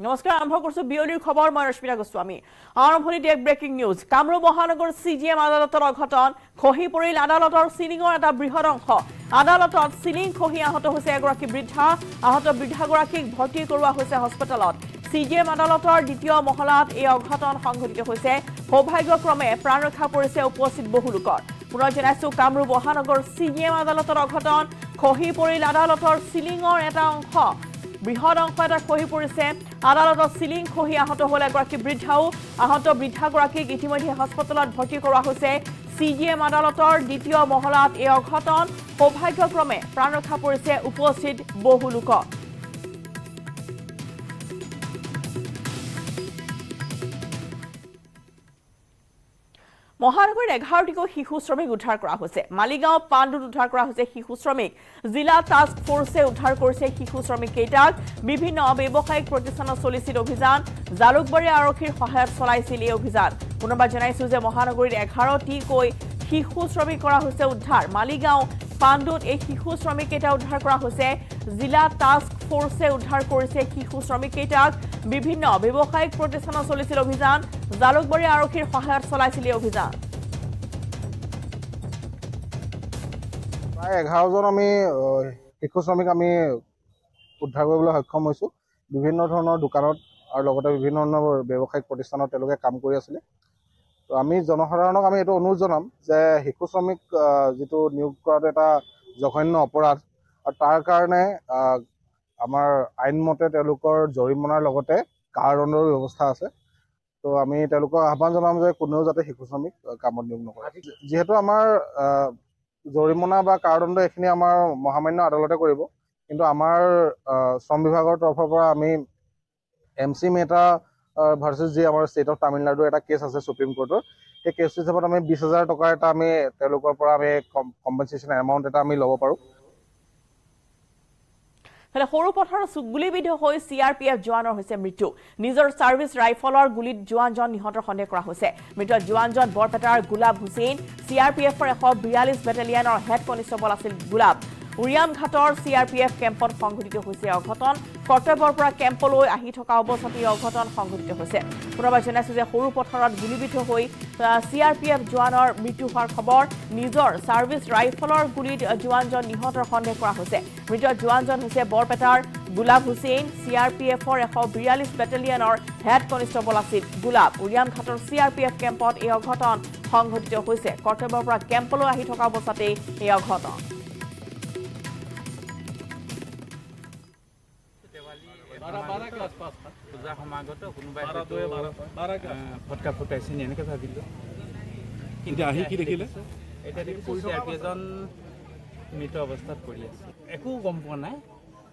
নমস্কাৰ আৰম্ভ কৰিছো বিয়লিৰ খবৰ মই ৰশ্মিতা গোস্বামী। আৰম্ভণিত এক ব্ৰেকিং নিউজ কামৰূপ মহানগৰ চি জি এম আদালতৰ অঘটন খহি পৰিল আদালতৰ চিলিঙৰ এটা বৃহৎ অংশ। আদালতত চিলিং খহি আহত হৈছে এগৰাকী বৃদ্ধা আহত বৃদ্ধাগৰাকীক ভৰ্তি কৰোৱা হৈছে হস্পিটেলত চি জি এম আদালতৰ দ্বিতীয় মহলাত এই অঘটন সংঘটিত হৈছে। সৌভাগ্যক্ৰমে প্ৰাণ ৰক্ষা পৰিছে উপস্থিত বহু লোকৰ। পুনৰ জনাইছো কামৰূপ মহানগৰ চি জি এম আদালতৰ অঘটন খহি পৰিল আদালতৰ চিলিঙৰ এটা অংশ। বৃহৎ অংশ এটা খহি পৰিছে। আদালতত চিলিং খহি আহত হল এগৰাকী বৃদ্ধাও। আহত বৃদ্ধাগৰাকীক ইতিমধ্যে হস্পিটেলত ভৰ্তি কৰোৱা হৈছে। চি জি এম আদালতৰ দ্বিতীয় মহলাত এই অঘটন সৌভাগ্যক্ৰমে প্ৰাণ ৰক্ষা পৰিছে। উপস্থিত বহু লোকৰ মহানগৰীত এঘাৰটিকৈ শিশু শ্ৰমিক উদ্ধাৰ কৰা হৈছে। মালিগাঁও পাণ্ডুত উদ্ধাৰ কৰা হৈছে শিশু শ্ৰমিক। জিলা টাস্ক ফৰ্চে উদ্ধাৰ কৰিছে শিশু শ্ৰমিক কেইটাক বিভিন্ন ব্যৱসায়িক প্ৰতিষ্ঠানত চলিছিল অভিযান। জালুকবাৰী আৰক্ষীৰ সহায়ত চলাইছিল এই অভিযান। পুনৰবাৰ জনাইছো যে মহানগৰীত এঘাৰটিকৈ শিশু শ্ৰমিক কৰা হৈছে উদ্ধাৰ। মালিগাঁও পাণ্ডুত এই শিশু শ্ৰমিক কেইটা উদ্ধাৰ কৰা হৈছে। জিলা টাস্ক ফৰ্চে উদ্ধাৰ কৰিছে শিশু শ্ৰমিক কেইটাক বিভিন্ন ব্যৱসায়িক প্ৰতিষ্ঠানত চলিছিল অভিযান। জালুকবাৰী আৰক্ষীৰ সহায়ত চলাইছিল এই অভিযান। প্ৰায় এঘাৰজন আমি শিশু শ্ৰমিক আমি উদ্ধাৰ কৰিবলৈ সক্ষম হৈছোঁ। বিভিন্ন ধৰণৰ দোকানত আৰু লগতে বিভিন্ন ধৰণৰ ব্যৱসায়িক প্ৰতিষ্ঠানত তেওঁলোকে কাম কৰি আছিলে। তো আমি জনসাধাৰণক আমি এইটো অনুৰোধ জনাম যে শিশু শ্ৰমিক যিটো নিয়োগ কৰাটো এটা জঘন্য অপৰাধ আৰু তাৰ কাৰণে আমাৰ আইনমতে তেওঁলোকৰ জৰিমনাৰ লগতে কাৰাদণ্ডৰ ব্যৱস্থা আছে। তো আমি তেওঁলোকক আহ্বান জনাম যে কোনেও যাতে শিশু শ্ৰমিক কামত নিয়োগ নকৰে। যিহেতু আমাৰ জৰিমনা বা কাৰাদণ্ড এইখিনি আমাৰ মহামান্য আদালতে কৰিব। কিন্তু আমাৰ শ্ৰম বিভাগৰ তৰফৰ পৰা আমি এম চি মেহতা ভাৰ্চেছ যি আমাৰ ষ্টেট অফ তামিলনাডুৰ এটা কেছ আছে সুপ্ৰিম কোৰ্টৰ সেই কেছ হিচাপত আমি বিছ হাজাৰ টকাৰ এটা আমি তেওঁলোকৰ পৰা আমি কম্পেনচেশ্যন এমাউণ্ট এটা আমি ল'ব পাৰোঁ। সৰু পথাৰৰ গুলীবিদ্ধ হৈ চি আৰ পি এফ জোৱানৰ হৈছে মৃত্যু। নিজৰ ছাৰ্ভিচ ৰাইফলৰ গুলীত জোৱানজন নিহতৰ সন্দেহ কৰা হৈছে। মৃত জোৱানজন বৰপেটাৰ Gulab Hussain C R P এফৰ এশ বিয়াল্লিছ বেটেলিয়নৰ হেড কনিষ্টবল আছিল গুলাব উৰিয়াম ঘাটৰ চি আৰ পি এফ কেম্পত সংঘটিত হৈছে অঘটন। কৰ্তব্যৰ পৰা কেম্পলৈ আহি থকা অৱস্থাত অঘটন সংঘটিত হৈছে। পুনৰবাৰ জনাইছো যে সৰু পথাৰত গুলীবিদ্ধ হৈ চি আৰ পি এফ জোৱানৰ মৃত্যু হোৱাৰ খবৰ নিজৰ ছাৰ্ভিচ ৰাইফলৰ গুলীত জোৱানজন নিহতৰ সন্দেহ কৰা হৈছে। মৃত জোৱানজন হৈছে বৰপেটাৰ Gulab Hussain. C R P এফৰ এশ বিয়াল্লিছ বেটেলিয়নৰ হেড কনিষ্টবল আছিল গুলাব উৰিয়াম ঘাটৰ চি আৰ পি এফ কেম্পত এই অঘটন সংঘটিত হৈছে। কৰ্তব্যৰ পৰা কেম্পলৈ আহি থকা অৱস্থাতেই এই অঘটন। পূজা সমাগত কোনোবাই ফটকা ফুটাইছে নি এনেকৈ ভাবিলোঁ। এতিয়া আহি কি দেখিলে? এতিয়া দেখিছোঁ এজন মৃত অৱস্থাত পৰি আছে। একো গম পোৱা নাই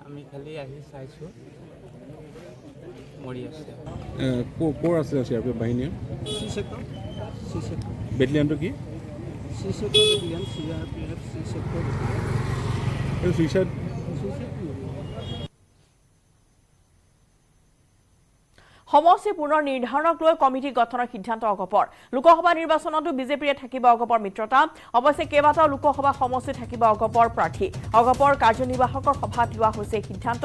আমি খালি আহি চাইছোঁ মৰি আছে। এ, ক- ক'ৰ আছে চি আৰ পি এফ বাহিনীয়ে বেটেলিয়ানটো কি? এইটো চুইচাইড সমষ্টি পুনৰ নিৰ্ধাৰণক লৈ কমিটি গঠনৰ সিদ্ধান্ত অগপৰ লোকসভা নিৰ্বাচনতো বিজেপিৰে থাকিব অগপৰ মিত্ৰতা। অৱশ্যে কেইবাটাও লোকসভা সমষ্টি থাকিব অগপৰ প্ৰাৰ্থী। অগপৰ কাৰ্যনিৰ্বাহকৰ সভাত লোৱা হৈছে সিদ্ধান্ত।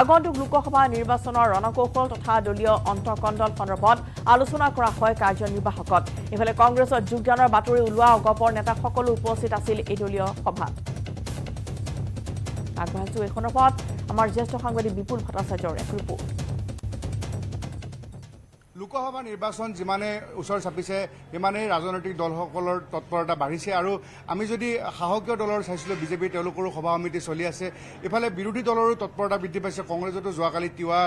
আগন্তুক লোকসভা নিৰ্বাচনৰ ৰণকৌশল তথা দলীয় অন্তঃকণ্ডল সন্দৰ্ভত আলোচনা কৰা হয় কাৰ্যনিৰ্বাহকত। ইফালে কংগ্ৰেছত যোগদানৰ বাতৰি ওলোৱা অগপৰ নেতাসকলো উপস্থিত আছিল এই দলীয় সভাত। আগবাঢ়িছো এই সন্দৰ্ভত আমাৰ জ্যেষ্ঠ সাংবাদিক বিপুল ভট্টাচাৰ্যৰ এক ৰিপৰ্ট লোকসভা নিৰ্বাচন যিমানে ওচৰ চাপিছে সিমানেই ৰাজনৈতিক দলসকলৰ তৎপৰতা বাঢ়িছে আৰু আমি যদি সাহসীয় দলৰ চাইছিলোঁ বিজেপিৰ তেওঁলোকৰো সভা সমিতি চলি আছে ইফালে বিৰোধী দলৰো তৎপৰতা বৃদ্ধি পাইছে কংগ্ৰেছতো যোৱাকালি তিৱা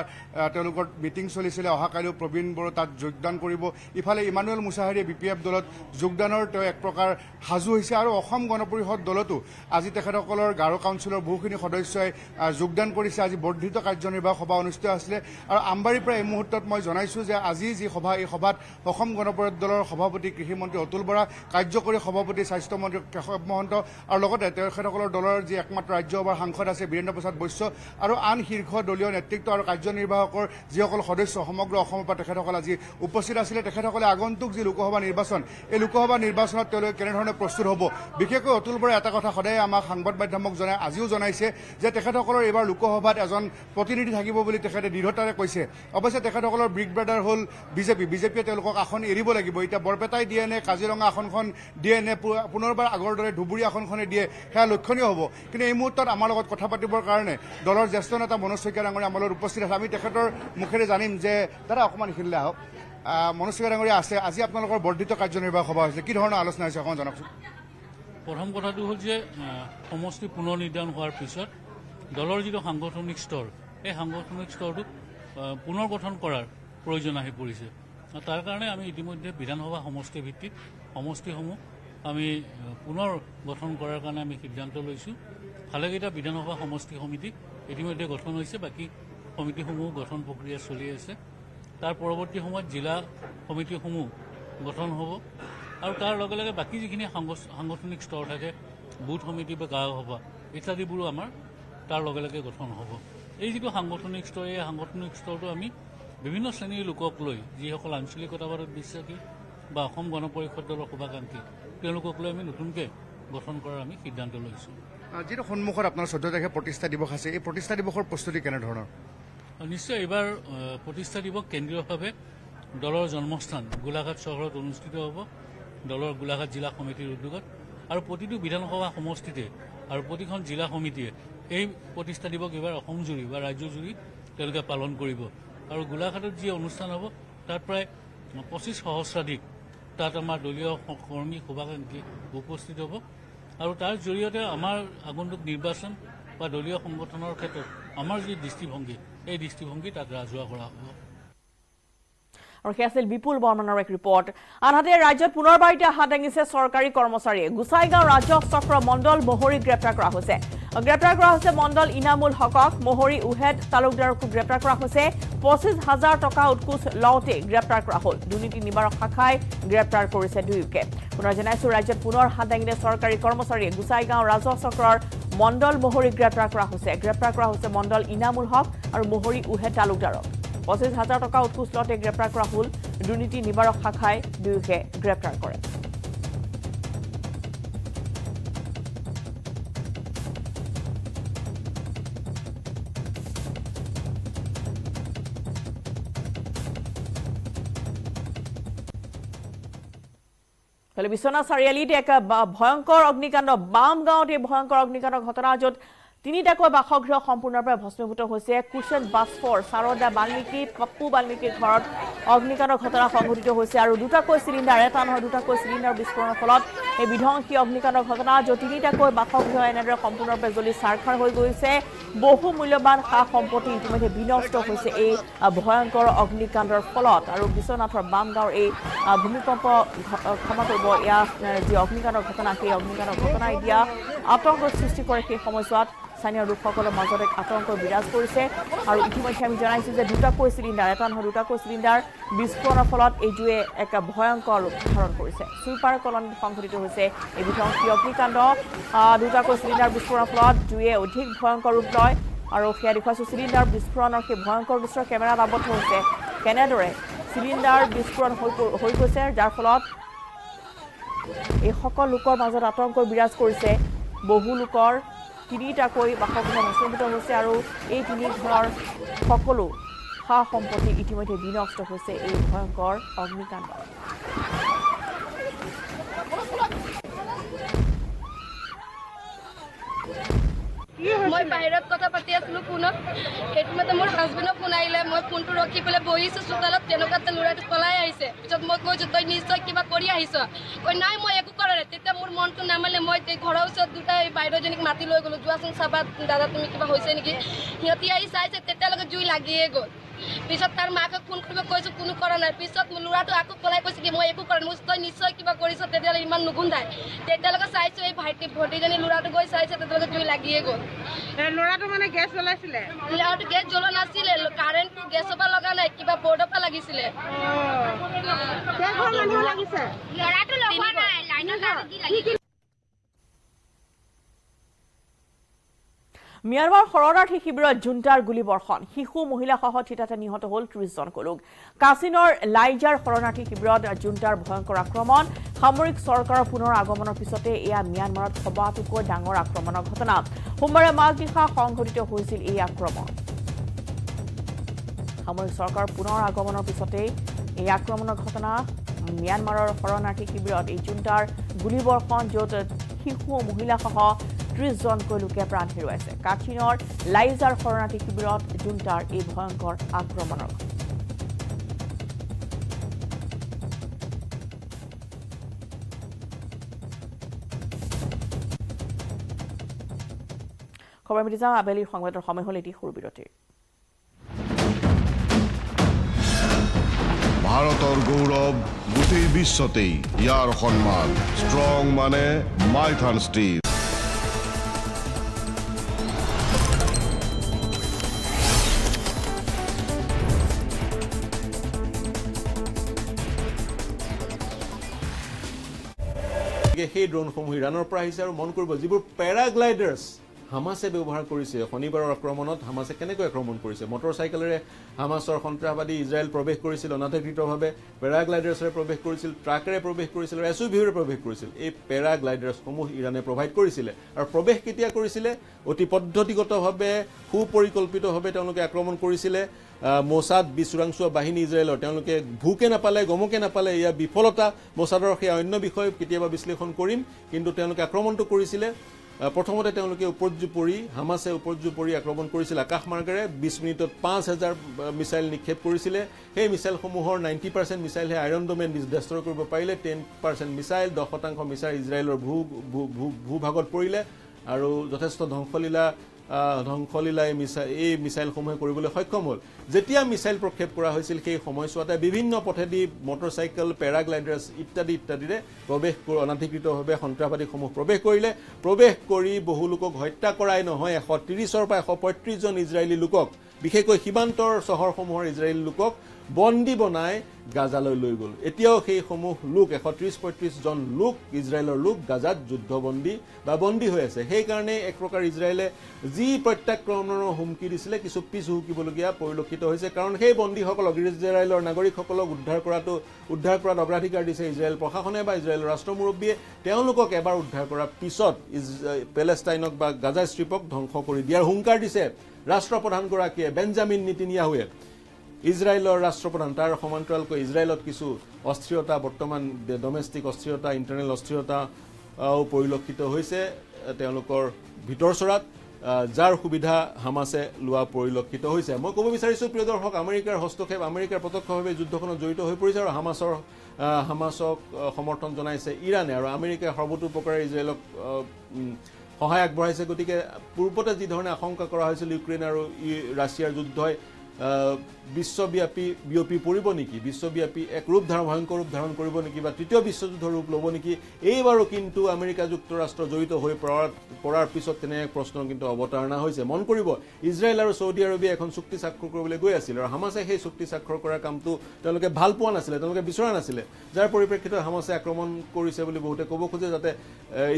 তেওঁলোকৰ মিটিং চলিছিলে অহাকালিও প্ৰবীণ বড়ো তাত যোগদান কৰিব। ইফালে ইমানুৱেল মুছাহাৰীয়ে বি পি এফ দলত যোগদানৰ তেওঁ এক প্ৰকাৰ সাজু হৈছে আৰু অসম গণ পৰিষদ দলতো আজি তেখেতসকলৰ গাৰো কাউন্সিলৰ বহুখিনি সদস্যই যোগদান কৰিছে। আজি বৰ্ধিত কাৰ্যনিৰ্বাহক সভা অনুষ্ঠিত আছিলে আৰু আমবাৰীৰ পৰা এই মুহূৰ্তত মই জনাইছোঁ যে আজি আজি যি সভা এই সভাত অসম গণ পৰিষদ দলৰ সভাপতি কৃষিমন্ত্ৰী অতুল বৰা কাৰ্যকৰী সভাপতি স্বাস্থ্যমন্ত্ৰী কেশৱ মহন্ত আৰু লগতে তেখেতসকলৰ দলৰ যি একমাত্ৰ ৰাজ্যসভাৰ সাংসদ আছে বীৰেন্দ্ৰ প্ৰসাদ বৈশ্য আৰু আন শীৰ্ষ দলীয় নেতৃত্ব আৰু কাৰ্যনিৰ্বাহকৰ যিসকল সদস্য সমগ্ৰ অসমৰ পৰা তেখেতসকল আজি উপস্থিত আছিলে তেখেতসকলে আগন্তুক যি লোকসভা নিৰ্বাচন এই লোকসভা নিৰ্বাচনত তেওঁলোকে কেনেধৰণে প্ৰস্তুত হ'ব? বিশেষকৈ অতুল বৰাই এটা কথা সদায় আমাক সংবাদ মাধ্যমক জনাই আজিও জনাইছে যে তেখেতসকলৰ এইবাৰ লোকসভাত এজন প্ৰতিনিধি থাকিব বুলি তেখেতে দৃঢ়তাৰে কৈছে। অৱশ্যে তেখেতসকলৰ ব্ৰিগ ব্ৰাদাৰ হ'ল বিজেপি বিজেপিয়ে তেওঁলোকক আসন এৰিব লাগিব। এতিয়া বৰপেটাই দিয়ে নে কাজিৰঙা আসনখন দিয়ে নে পুনৰবাৰ আগৰ দৰে ধুবুৰী আসনখনে দিয়ে সেয়া লক্ষণীয় হ'ব। কিন্তু এই মুহূৰ্তত আমাৰ লগত কথা পাতিবৰ কাৰণে দলৰ জ্যেষ্ঠ নেতা মনোজ শইকীয়া ডাঙৰীয়া আমাৰ লগত উপস্থিত আছে। আমি তেখেতৰ মুখেৰে জানিম যে দাদা অকণমান এইখিনিলৈ আহক। আহ, মনোজ শইকীয়া ডাঙৰীয়া আছে। আজি আপোনালোকৰ বৰ্ধিত কাৰ্যনিৰ্বাহক সভা হৈছে কি ধৰণৰ আলোচনা হৈছে? অকণমান জনাওকচোন। প্ৰথম কথাটো হ'ল যে সমষ্টি পুনৰ নিৰ্ধাৰণ হোৱাৰ পিছত দলৰ যিটো সাংগঠনিক স্তৰ এই সাংগঠনিক স্তৰটো আহ, পুনৰ গঠন কৰাৰ প্ৰয়োজন আহি পৰিছে। তাৰ কাৰণে আমি ইতিমধ্যে বিধানসভা সমষ্টি ভিত্তিত সমষ্টিসমূহ আমি পুনৰ গঠন কৰাৰ কাৰণে আমি সিদ্ধান্ত লৈছোঁ। ভালেকেইটা বিধানসভা সমষ্টি সমিতি ইতিমধ্যে গঠন হৈছে বাকী সমিতিসমূহ গঠন প্ৰক্ৰিয়া চলি আছে। তাৰ পৰৱৰ্তী সময়ত জিলা সমিতিসমূহ গঠন হ'ব। আৰু তাৰ লগে লগে বাকী যিখিনি সাংগ- সাংগঠনিক স্তৰ থাকে বুথ সমিতি বা গাঁও সভা ইত্যাদিবোৰো আমাৰ তাৰ লগে লগে গঠন হ'ব। এই যিটো সাংগঠনিক স্তৰ এই সাংগঠনিক স্তৰটো আমি বিভিন্ন শ্ৰেণীৰ লোকক লৈ যিসকল আঞ্চলিকতাবাদত বিশ্বাসী বা অসম গণ পৰিষদ দলৰ শুভাকাংক্ষী তেওঁলোকক লৈ আমি নতুনকৈ গঠন কৰাৰ আমি সিদ্ধান্ত লৈছোঁ। যিটো সন্মুখত আপোনাৰ চৈধ্য তাৰিখে প্ৰতিষ্ঠা দিৱস আছে এই প্ৰতিষ্ঠা দিৱসৰ প্ৰস্তুতি কেনেধৰণৰ? নিশ্চয় এইবাৰ প্ৰতিষ্ঠা দিৱস কেন্দ্ৰীয়ভাৱে দলৰ জন্মস্থান গোলাঘাট চহৰত অনুষ্ঠিত হ'ব দলৰ গোলাঘাট জিলা সমিতিৰ উদ্যোগত আৰু প্ৰতিটো বিধানসভা সমষ্টিতে আৰু প্ৰতিখন জিলা সমিতিয়ে এই প্ৰতিষ্ঠা দিৱস এইবাৰ অসমজুৰি বা ৰাজ্যজুৰি তেওঁলোকে পালন কৰিব। আৰু গোলাঘাটত যি অনুষ্ঠান হ'ব তাত প্ৰায় পঁচিছ সহস্ৰাধিক তাত আমাৰ দলীয় কৰ্মী শুভাকাংক্ষী উপস্থিত হ'ব। আৰু তাৰ জৰিয়তে আমাৰ আগন্তুক নিৰ্বাচন বা দলীয় সংগঠনৰ ক্ষেত্ৰত আমাৰ যি দৃষ্টিভংগী এই দৃষ্টিভংগী তাত ৰাজহুৱা কৰা হ'ব। আৰু সেয়া আছিল বিপুল বৰ্মনৰ এক ৰিপৰ্ট। আনহাতে ৰাজ্যত পুনৰবাৰ এতিয়া হাত দাঙিছে চৰকাৰী কৰ্মচাৰীয়ে। গোচাইগাঁও ৰাজহ চক্ৰ মণ্ডল মহৰীক গ্ৰেপ্তাৰ কৰা হৈছে। গ্ৰেপ্তাৰ কৰা হৈছে মণ্ডল ইনামুল হকক মহৰী উহেদ তালুকদাৰকো গ্ৰেপ্তাৰ কৰা হৈছে পঁচিছ হাজাৰ টকা উৎকোচ লওঁতে গ্ৰেপ্তাৰ কৰা হ'ল। দুৰ্নীতি নিবাৰক শাখাই গ্ৰেপ্তাৰ কৰিছে দুয়োকে। পুনৰ জনাইছো ৰাজ্যত পুনৰ হাত দাঙিলে চৰকাৰী কৰ্মচাৰীয়ে গোচাইগাঁও ৰাজহ চক্ৰৰ মণ্ডল মহৰীক গ্ৰেপ্তাৰ কৰা হৈছে। গ্ৰেপ্তাৰ কৰা হৈছে মণ্ডল ইনামুল হক আৰু মহৰী উহেদ তালুকদাৰক। পঁচিছ হাজাৰ টকা উৎকোচ লওঁতে গ্ৰেপ্তাৰ কৰা হ'ল। দুৰ্নীতি নিবাৰক শাখাই দুয়োকে গ্ৰেপ্তাৰ কৰে। বিশ্বনাথ চাৰিআলিত এক ভয়ংকৰ অগ্নিকাণ্ড বাম গাঁৱত এই ভয়ংকৰ অগ্নিকাণ্ডৰ ঘটনা য'ত তিনিটাকৈ বাসগৃহ সম্পূৰ্ণৰূপে ভস্মীভূত হৈছে। কুশেন বাছফৰ শাৰদা বাল্মীকি পপ্পু বাল্মীকিৰ ঘৰত অগ্নিকাণ্ডৰ ঘটনা সংঘটিত হৈছে আৰু দুটাকৈ চিলিণ্ডাৰ এটা নহয় দুটাকৈ চিলিণ্ডাৰ বিস্ফোৰণৰ ফলত এই বিধ্বংসী অগ্নিকাণ্ডৰ ঘটনা য'ত তিনিটাকৈ বাসগৃহ এনেদৰে সম্পূৰ্ণৰূপে জ্বলি ছাৰখাৰ হৈ গৈছে। বহু মূল্যৱান সা সম্পত্তি ইতিমধ্যে বিনষ্ট হৈছে এই ভয়ংকৰ অগ্নিকাণ্ডৰ ফলত আৰু বিশ্বনাথৰ বামগাঁৱৰ এই ভূমিকম্প ক্ষমা কৰিব এয়া যি অগ্নিকাণ্ডৰ ঘটনা সেই অগ্নিকাণ্ডৰ ঘটনাই দিয়া আতংকৰ সৃষ্টি কৰে সেই সময়ছোৱাত স্থানীয় লোকসকলৰ মাজত এক আতংক বিৰাজ কৰিছে। আৰু ইতিমধ্যে আমি জনাইছোঁ যে দুটাকৈ চিলিণ্ডাৰ এটা নহয় দুটাকৈ চিলিণ্ডাৰ বিস্ফোৰণৰ ফলত এই জুয়ে এক ভয়ংকৰ ৰূপ ধাৰণ কৰিছে। চুইপাৰ কলনীত সংঘটিত হৈছে। এই বিধ্বংসী অগ্নিকাণ্ড দুটাকৈ চিলিণ্ডাৰ বিস্ফোৰণৰ ফলত জুয়ে অধিক ভয়ংকৰ ৰূপ লয়। আৰু সেয়া দেখুৱাইছোঁ চিলিণ্ডাৰ বিস্ফোৰণৰ সেই ভয়ংকৰ দৃশ্য কেমেৰাত আবদ্ধ হৈছে। কেনেদৰে চিলিণ্ডাৰ বিস্ফোৰণ হৈ গৈছে যাৰ ফলত এই সকলো লোকৰ মাজত আতংক বিৰাজ কৰিছে। বহু লোকৰ তিনিটাকৈ বাসগৃহ ভস্মীভূত হৈছে আৰু এই তিনি ঘৰৰ সকলো সা সম্পত্তি ইতিমধ্যে বিনষ্ট হৈছে। এই ভয়ংকৰ অগ্নিকাণ্ডত মই বাহিৰত কথা পাতি আছিলো ফোনত। সেইটো মতে মোৰ হাজবেণ্ডক ফোন আহিলে মই ফোনটো ৰখি পেলাই বহিছোঁ চোতালত তেনেকুৱাতে ল'ৰাটো পলাই আহিছে। পিছত মই কৈছোঁ তই নিশ্চয় কিবা কৰি আহিছ? কৈ নাই মই একো কৰা নাই। তেতিয়া মোৰ মনটো নামানে মই ঘৰৰ ওচৰত দুটা বাইদেউজনীক মাতি লৈ গ'লোঁ। যোৱাচোন চাবা দাদা তুমি কিবা হৈছে নেকি? সিহঁতি আহি চাইছে তেতিয়ালৈকে জুই লাগিয়ে গ'ল। পিছত তাৰ মাকক ফোন কৰিব কৈছোঁ কোনো কৰা নাই। পিছত ল'ৰাটো আকৌ পলাই কৈছে কি মই একো কৰা নাই। তই নিশ্চয় কিবা কৰিছ তেতিয়াহ'লে ইমান নুগুন্ধাই। তেতিয়ালৈকে চাইছোঁ এই ভাইটি ভণ্টিজনী ল'ৰাটো গৈ চাইছে তেতিয়ালৈকে জুই লাগিয়ে গ'ল। ল'ৰাটো মানে গেছ জ্বলাইছিলে? ল'ৰাটো গেছ জ্বলোৱা নাছিলে কাৰেণ্টটো গেছৰ পৰা লগা নাই কিবা বৰ্ডৰ পৰা লাগিছিলে। ল'ৰাটো লগোৱা নাই লাইনত লাগি ম্যানমাৰ শৰণাৰ্থী শিবিৰত জুণ্টাৰ গুলীবৰ্ষণ। শিশু মহিলাসহ থিতাতে নিহত হ'ল ত্ৰিশজনকৈ লোক কাছিনৰ লাইজাৰ শৰণাৰ্থী শিবিৰত জুণ্টাৰ ভয়ংকৰ আক্ৰমণ। সামৰিক চৰকাৰৰ পুনৰ আগমনৰ পিছতে এয়া ম্যানমাৰত সবাতোকৈ ডাঙৰ আক্ৰমণৰ ঘটনা। সোমবাৰে মাজনিশা সংঘটিত হৈছিল এই আক্ৰমণ। সামৰিক চৰকাৰৰ পুনৰ আগমনৰ পিছতেই এই আক্ৰমণৰ ঘটনা। ম্যানমাৰৰ শৰণাৰ্থী শিবিৰত এই জুণ্টাৰ গুলীবৰ্ষণ য'ত শিশু মহিলাসহ ত্ৰিশজনকৈ লোকে প্ৰাণ হেৰুৱাইছে কাছিনৰ লাইজাৰ শৰণাৰ্থী শিবিৰত জুণ্টাৰ এই ভয়ংকৰ আক্ৰমণৰ। খবৰ মিলি যাওঁ আবেলিৰ সংবাদৰ সময় হ'ল এটি সৰু বিৰতিৰ। ভাৰতৰ গৌৰৱ গোটেই বিশ্বতেই ইয়াৰ সন্মান ষ্ট্ৰং মানে মাইথান ষ্টীল সেই ড্ৰোনসমূহ ইৰাণৰ পৰা আহিছে আৰু মন কৰিব যিবোৰ পেৰাগ্লাইডাৰ্ছ হামাছে ব্যৱহাৰ কৰিছে। শনিবাৰৰ আক্ৰমণত হামাছে কেনেকৈ আক্ৰমণ কৰিছে? মটৰ চাইকেলেৰে হামাছৰ সন্ত্ৰাসবাদী ইজৰাইল প্ৰৱেশ কৰিছিল অনাধিকৃতভাৱে। পেৰাগ্লাইডাৰ্ছেৰে প্ৰৱেশ কৰিছিল ট্ৰাকেৰে প্ৰৱেশ কৰিছিল আৰু এছ ইউ ভিৰে প্ৰৱেশ কৰিছিল। এই পেৰাগ্লাইডাৰ্ছসমূহ ইৰাণে প্ৰভাইড কৰিছিলে। আৰু প্ৰৱেশ কেতিয়া কৰিছিলে? অতি পদ্ধতিগতভাৱে সুপৰিকল্পিতভাৱে তেওঁলোকে আক্ৰমণ কৰিছিলে। মোছাদ বিচোৰাংচোৱা বাহিনী ইজৰাইলৰ। তেওঁলোকে ভোকে নাপালে গমকে নাপালে এয়া বিফলতা। মোছাদৰ সেয়া অন্য বিষয় কেতিয়াবা বিশ্লেষণ কৰিম। কিন্তু তেওঁলোকে আক্ৰমণটো কৰিছিলে। প্ৰথমতে তেওঁলোকে উপৰ্যুপৰি হামাছে উপৰ্যুপৰি আক্ৰমণ কৰিছিল আকাশমাৰ্গেৰে বিছ মিনিটত পাঁচ হাজাৰ মিছাইল নিক্ষেপ কৰিছিলে। সেই মিছাইলসমূহৰ নাইণ্টি পাৰ্চেণ্ট মিছাইলহে আইৰণ ডমে ডেষ্ট্ৰয় কৰিব পাৰিলে। টেন পাৰ্চেণ্ট মিছাইল দহ শতাংশ মিছাইল ইজৰাইলৰ ভূ ভূ- ভূ- ভূভাগত পৰিলে আৰু যথেষ্ট ধ্বংসলীলা আহ, ধ্বংসলীলা এই মিছাইল এই মিছাইলসমূহে কৰিবলৈ সক্ষম হ'ল। যেতিয়া মিছাইল প্ৰক্ষেপ কৰা হৈছিল সেই সময়ছোৱাতে বিভিন্ন পথেদি মটৰ চাইকেল পেৰাগ্লাইডাৰ্ছ ইত্যাদি ইত্যাদিৰে প্ৰৱেশ অনাধিকৃতভাৱে সন্ত্ৰাসবাদীসমূহ প্ৰৱেশ কৰিলে। প্ৰৱেশ কৰি বহু লোকক হত্যা কৰাই নহয় এশ ত্ৰিছৰ পৰা এশ পঁয়ত্ৰিছজন ইজৰাইলী লোকক বিশেষকৈ সীমান্তৰ চহৰসমূহৰ ইজৰাইলী লোকক বন্দী বনাই গাজালৈ লৈ গ'ল। এতিয়াও সেইসমূহ লোক এশ ত্ৰিছ পঁয়ত্ৰিছজন লোক ইজৰাইলৰ লোক গাজাত যুদ্ধবন্দী বা বন্দী হৈ আছে। সেইকাৰণে এক প্ৰকাৰ ইজৰাইলে যি প্ৰত্যাক্ৰমণৰ হুমকি দিছিলে কিছু পিছ হুকিবলগীয়া পৰিলক্ষিত হৈছে। কাৰণ সেই বন্দীসকলক ইজৰাইলৰ নাগৰিকসকলক উদ্ধাৰ কৰাটো উদ্ধাৰ কৰাত অগ্ৰাধিকাৰ দিছে ইজৰাইল প্ৰশাসনে বা ইজৰাইলৰ ৰাষ্ট্ৰমুৰব্বীয়ে। তেওঁলোকক এবাৰ উদ্ধাৰ কৰাৰ পিছত ইজ- পেলেষ্টাইনক বা গাজা ষ্ট্ৰীপক ধ্বংস কৰি দিয়াৰ হুংকাৰ দিছে ৰাষ্ট্ৰপ্ৰধানগৰাকীয়ে বেঞ্জামিন নীতিনিয়াহুৱে। ইজৰাইলৰ ৰাষ্ট্ৰপ্ৰধান তাৰ সমান্তৰালকৈ ইজৰাইলত কিছু অস্থিৰতা বৰ্তমান ডমেষ্টিক অস্থিৰতা ইণ্টাৰনেল অস্থিৰতাও পৰিলক্ষিত হৈছে তেওঁলোকৰ ভিতৰচৰাত যাৰ সুবিধা হামাছে লোৱা পৰিলক্ষিত হৈছে। মই ক'ব বিচাৰিছোঁ প্ৰিয় দৰ্শক আমেৰিকাৰ হস্তক্ষেপ আমেৰিকাৰ প্ৰত্যক্ষভাৱে যুদ্ধখনত জড়িত হৈ পৰিছে আৰু হামাছৰ হামাছক সমৰ্থন জনাইছে ইৰাণে আৰু আমেৰিকাই সৰ্বতোপ্ৰকাৰে ইজৰাইলক সহায় আগবঢ়াইছে। গতিকে পূৰ্বতে যি ধৰণে আশংকা কৰা হৈছিল ইউক্ৰেইন আৰু ৰাছিয়াৰ যুদ্ধই বিশ্বব্যাপী বিয়পি পৰিব নেকি? বিশ্বব্যাপী এক ৰূপ ধাৰণ ভয়ংকৰ ৰূপ ধাৰণ কৰিব নেকি? বা তৃতীয় বিশ্বযুদ্ধৰ ৰূপ ল'ব নেকি? এইবাৰো কিন্তু আমেৰিকা যুক্তৰাষ্ট্ৰ জড়িত হৈ পৰাৰ পৰাৰ পিছত তেনে এক প্ৰশ্নৰ কিন্তু অৱতাৰণা হৈছে। মন কৰিব ইজৰাইল আৰু চৌদি আৰবে এখন চুক্তি স্বাক্ষৰ কৰিবলৈ গৈ আছিল আৰু হামাছে সেই চুক্তি স্বাক্ষৰ কৰাৰ কামটো তেওঁলোকে ভাল পোৱা নাছিলে তেওঁলোকে বিচৰা নাছিলে। যাৰ পৰিপ্ৰেক্ষিতত হামাছে আক্ৰমণ কৰিছে বুলি বহুতে ক'ব খোজে যাতে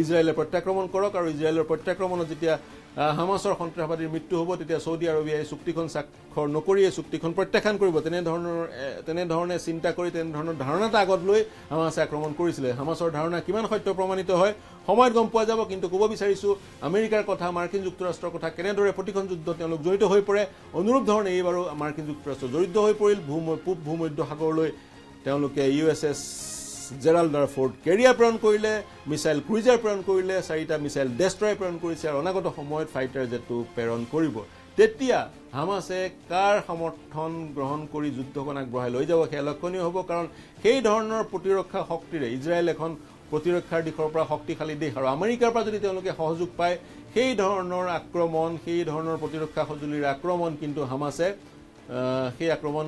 ইজৰাইলে প্ৰত্যাক্ৰমণ কৰক আৰু ইজৰাইলৰ প্ৰত্যাক্ৰমণত যেতিয়া হামাছৰ সন্ত্ৰাসবাদীৰ মৃত্যু হ'ব তেতিয়া চৌদি আৰবে এই চুক্তিখন স্বাক্ষৰ নকৰি এই চুক্তিখন প্ৰত্যাখ্যান কৰিব। তেনেধৰণৰ তেনেধৰণে চিন্তা কৰি তেনেধৰণৰ ধাৰণা এটা আগত লৈ হামাছে আক্ৰমণ কৰিছিলে। হামাছৰ ধাৰণা কিমান সত্য প্ৰমাণিত হয় সময়ত গম পোৱা যাব কিন্তু ক'ব বিচাৰিছোঁ আমেৰিকাৰ কথা মাৰ্কিন যুক্তৰাষ্ট্ৰৰ কথা কেনেদৰে প্ৰতিখন যুদ্ধত তেওঁলোক জড়িত হৈ পৰে অনুৰূপ ধৰণে এইবাৰো মাৰ্কিন যুক্তৰাষ্ট্ৰ জড়িত হৈ পৰিল। ভূম পূব ভূমধ্য সাগৰলৈ তেওঁলোকে U S S Gerald R Ford carrier প্ৰেৰণ কৰিলে মিছাইল ক্ৰুইজাৰ প্ৰেৰণ কৰিলে চাৰিটা মিছাইল ডেষ্ট্ৰয় প্ৰেৰণ কৰিছে আৰু অনাগত সময়ত ফাইটাৰ জেটটো প্ৰেৰণ কৰিব। তেতিয়া হামাছে কাৰ সমৰ্থন গ্ৰহণ কৰি যুদ্ধখন আগবঢ়াই লৈ যাব সেয়া লক্ষণীয় হ'ব কাৰণ সেই ধৰণৰ প্ৰতিৰক্ষা শক্তিৰে ইজৰাইল এখন প্ৰতিৰক্ষাৰ দিশৰ পৰা শক্তিশালী দেশ আৰু আমেৰিকাৰ পৰা যদি তেওঁলোকে সহযোগ পায় সেই ধৰণৰ আক্ৰমণ সেই ধৰণৰ প্ৰতিৰক্ষা সঁজুলিৰ আক্ৰমণ কিন্তু হামাছে সেই আক্ৰমণ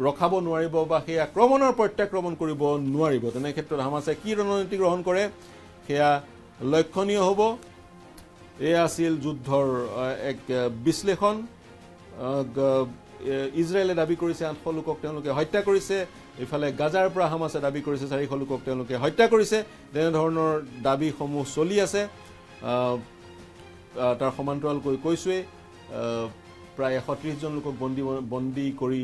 ৰখাব নোৱাৰিব বা সেই আক্ৰমণৰ প্ৰত্যাক্ৰমণ কৰিব নোৱাৰিব। তেনে ক্ষেত্ৰত হামাছে কি ৰণনীতি গ্ৰহণ কৰে? সেয়া লক্ষণীয় হ'ব। এয়া আছিল যুদ্ধৰ এক বিশ্লেষণ। ইজৰাইলে দাবী কৰিছে আঠশ লোকক তেওঁলোকে হত্যা কৰিছে। ইফালে গাজাৰ পৰা হামাছে দাবী কৰিছে চাৰিশ লোকক তেওঁলোকে হত্যা কৰিছে। তেনেধৰণৰ দাবীসমূহ চলি আছে। তাৰ সমান্তৰালকৈ কৈছোৱেই। প্ৰায় এশ ত্ৰিছজন লোকক বন্দী বন্দী কৰি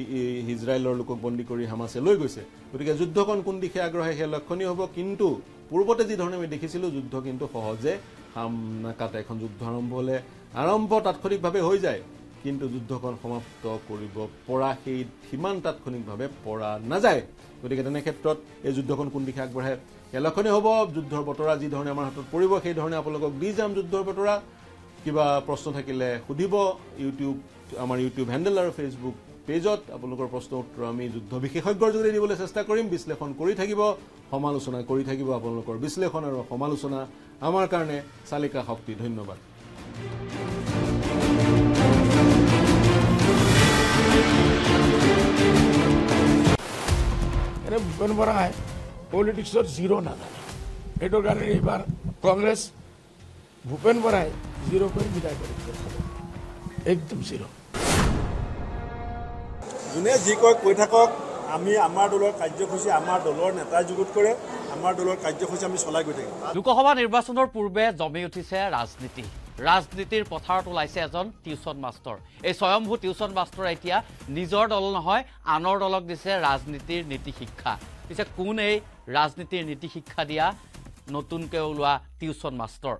ইজৰাইলৰ লোকক বন্দী কৰি হামাছে লৈ গৈছে। গতিকে যুদ্ধখন কোন দিশে আগ্ৰহে সেয়া লক্ষণীয় হ'ব কিন্তু পূৰ্বতে যিধৰণে আমি দেখিছিলোঁ যুদ্ধ কিন্তু সহজে হাম নাকাটে এখন যুদ্ধ আৰম্ভ হ'লে আৰম্ভ তাৎক্ষণিকভাৱে হৈ যায়। কিন্তু যুদ্ধখন সমাপ্ত কৰিব পৰা সেই সিমান তাৎক্ষণিকভাৱে পৰা নাযায়। গতিকে তেনে ক্ষেত্ৰত এই যুদ্ধখন কোন দিশে আগবাঢ়ে সেয়া লক্ষণীয় হ'ব। যুদ্ধৰ বতৰা যি ধৰণে আমাৰ হাতত পৰিব সেই ধৰণে আপোনালোকক দি যাম যুদ্ধৰ বতৰা। কিবা প্ৰশ্ন থাকিলে সুধিব ইউটিউব আমাৰ ইউটিউব হেণ্ডেল আৰু ফেচবুক পেজত আপোনালোকৰ প্ৰশ্ন উত্তৰ আমি যুদ্ধ বিশেষজ্ঞৰ যোগেদি দিবলৈ চেষ্টা কৰিম বিশ্লেষণ কৰি থাকিব সমালোচনা কৰি থাকিব আপোনালোকৰ বিশ্লেষণ আৰু সমালোচনা। আমাৰ কাৰণে চালিকা শক্তি ধন্যবাদ। ভূপেন বৰাই পলিটিক্সত জিৰ' নাজানে সেইটোৰ কাৰণে এইবাৰ কংগ্ৰেছ ভূপেন বৰাই জিৰ' কৰি বিদায় কৰি। একদম জিৰ' যোনে যি কয় কৈ থাকক। আমি আমাৰ দলৰ কাৰ্যসূচী আমাৰ দলৰ নেতাই যুগুত কৰে আমাৰ দলৰ কাৰ্যসূচী আমি চলাই গৈ থাকিম। লোকসভা নিৰ্বাচনৰ পূৰ্বে জমি উঠিছে ৰাজনীতি। ৰাজনীতিৰ পথাৰত ওলাইছে এজন টিউচন মাষ্টৰ। এই স্বয়ম্ভূ টিউচন মাষ্টৰে এতিয়া নিজৰ দল নহয় আনৰ দলক দিছে ৰাজনীতিৰ নীতি শিক্ষা। পিছে কোন এই ৰাজনীতিৰ নীতি শিক্ষা দিয়া নতুনকৈ ওলোৱা টিউচন মাষ্টৰ?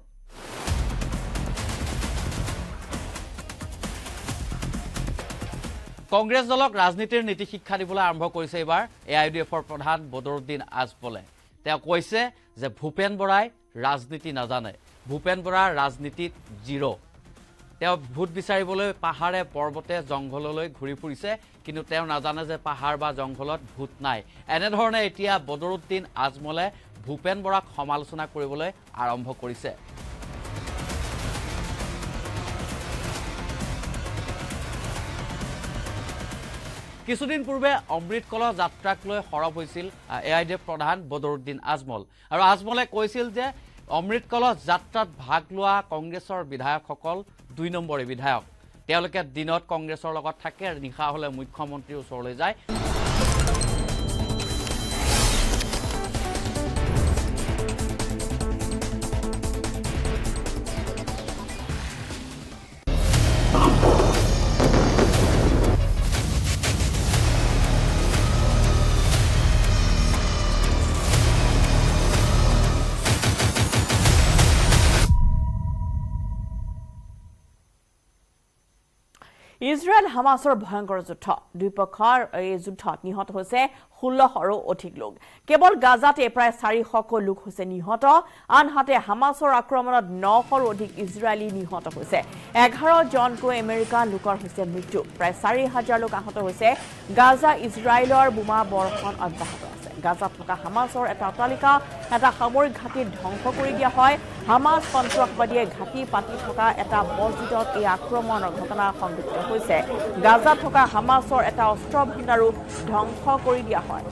কংগ্ৰেছ দলক ৰাজনীতিৰ নীতি শিক্ষা দিবলৈ আৰম্ভ কৰিছে এইবাৰ এ আই ডি এফৰ প্ৰধান বদৰুদ্দিন আজমলে। তেওঁ কৈছে যে ভূপেন বৰাই ৰাজনীতি নাজানে। ভূপেন বৰাৰ ৰাজনীতিত জিৰ' তেওঁ ভোট বিচাৰিবলৈ পাহাৰে পৰ্বতে জংঘললৈ ঘূৰি ফুৰিছে কিন্তু তেওঁ নাজানে যে পাহাৰ বা জংঘলত ভোট নাই। এনেধৰণে এতিয়া বদৰুদ্দিন আজমলে ভূপেন বৰাক সমালোচনা কৰিবলৈ আৰম্ভ কৰিছে। কিছুদিন পূৰ্বে অমৃত কলহ যাত্ৰাক লৈ সৰব হৈছিল এ আই ডি এফ প্ৰধান বদৰুদ্দিন আজমল। আৰু আজমলে কৈছিল যে অমৃত কলহ যাত্ৰাত ভাগ লোৱা কংগ্ৰেছৰ বিধায়কসকল দুই নম্বৰী বিধায়ক। তেওঁলোকে দিনত কংগ্ৰেছৰ লগত থাকে নিশা হ'লে মুখ্যমন্ত্ৰীৰ ওচৰলৈ যায়। ইজৰাইল হামাছৰ ভয়ংকৰ যুদ্ধ। দুয়োপক্ষৰ এই যুদ্ধত নিহত হৈছে ষোল্লশৰো অধিক লোক। কেৱল গাজাতে প্ৰায় চাৰিশকৈ লোক হৈছে নিহত। আনহাতে হামাছৰ আক্ৰমণত নশৰো অধিক ইজৰাইলী নিহত হৈছে। এঘাৰজনকৈ আমেৰিকান লোকৰ হৈছে মৃত্যু। প্ৰায় চাৰি হাজাৰ লোক আহত হৈছে। গাজা ইজৰাইলৰ বোমা বৰ্ষণ অব্যাহত আছে। গাজাত থকা হামাছৰ এটা অট্টালিকা এটা সামৰিক ঘাটিত ধ্বংস কৰি দিয়া হয়। হামাছ সন্ত্ৰাসবাদীয়ে ঘাটি পাতি থকা এটা মছজিদত এই আক্ৰমণৰ ঘটনা সংঘটিত হৈছে। গাজাত থকা হামাছৰ এটা অস্ত্ৰ ভাণ্ডাৰো ধ্বংস কৰি দিয়া হয়।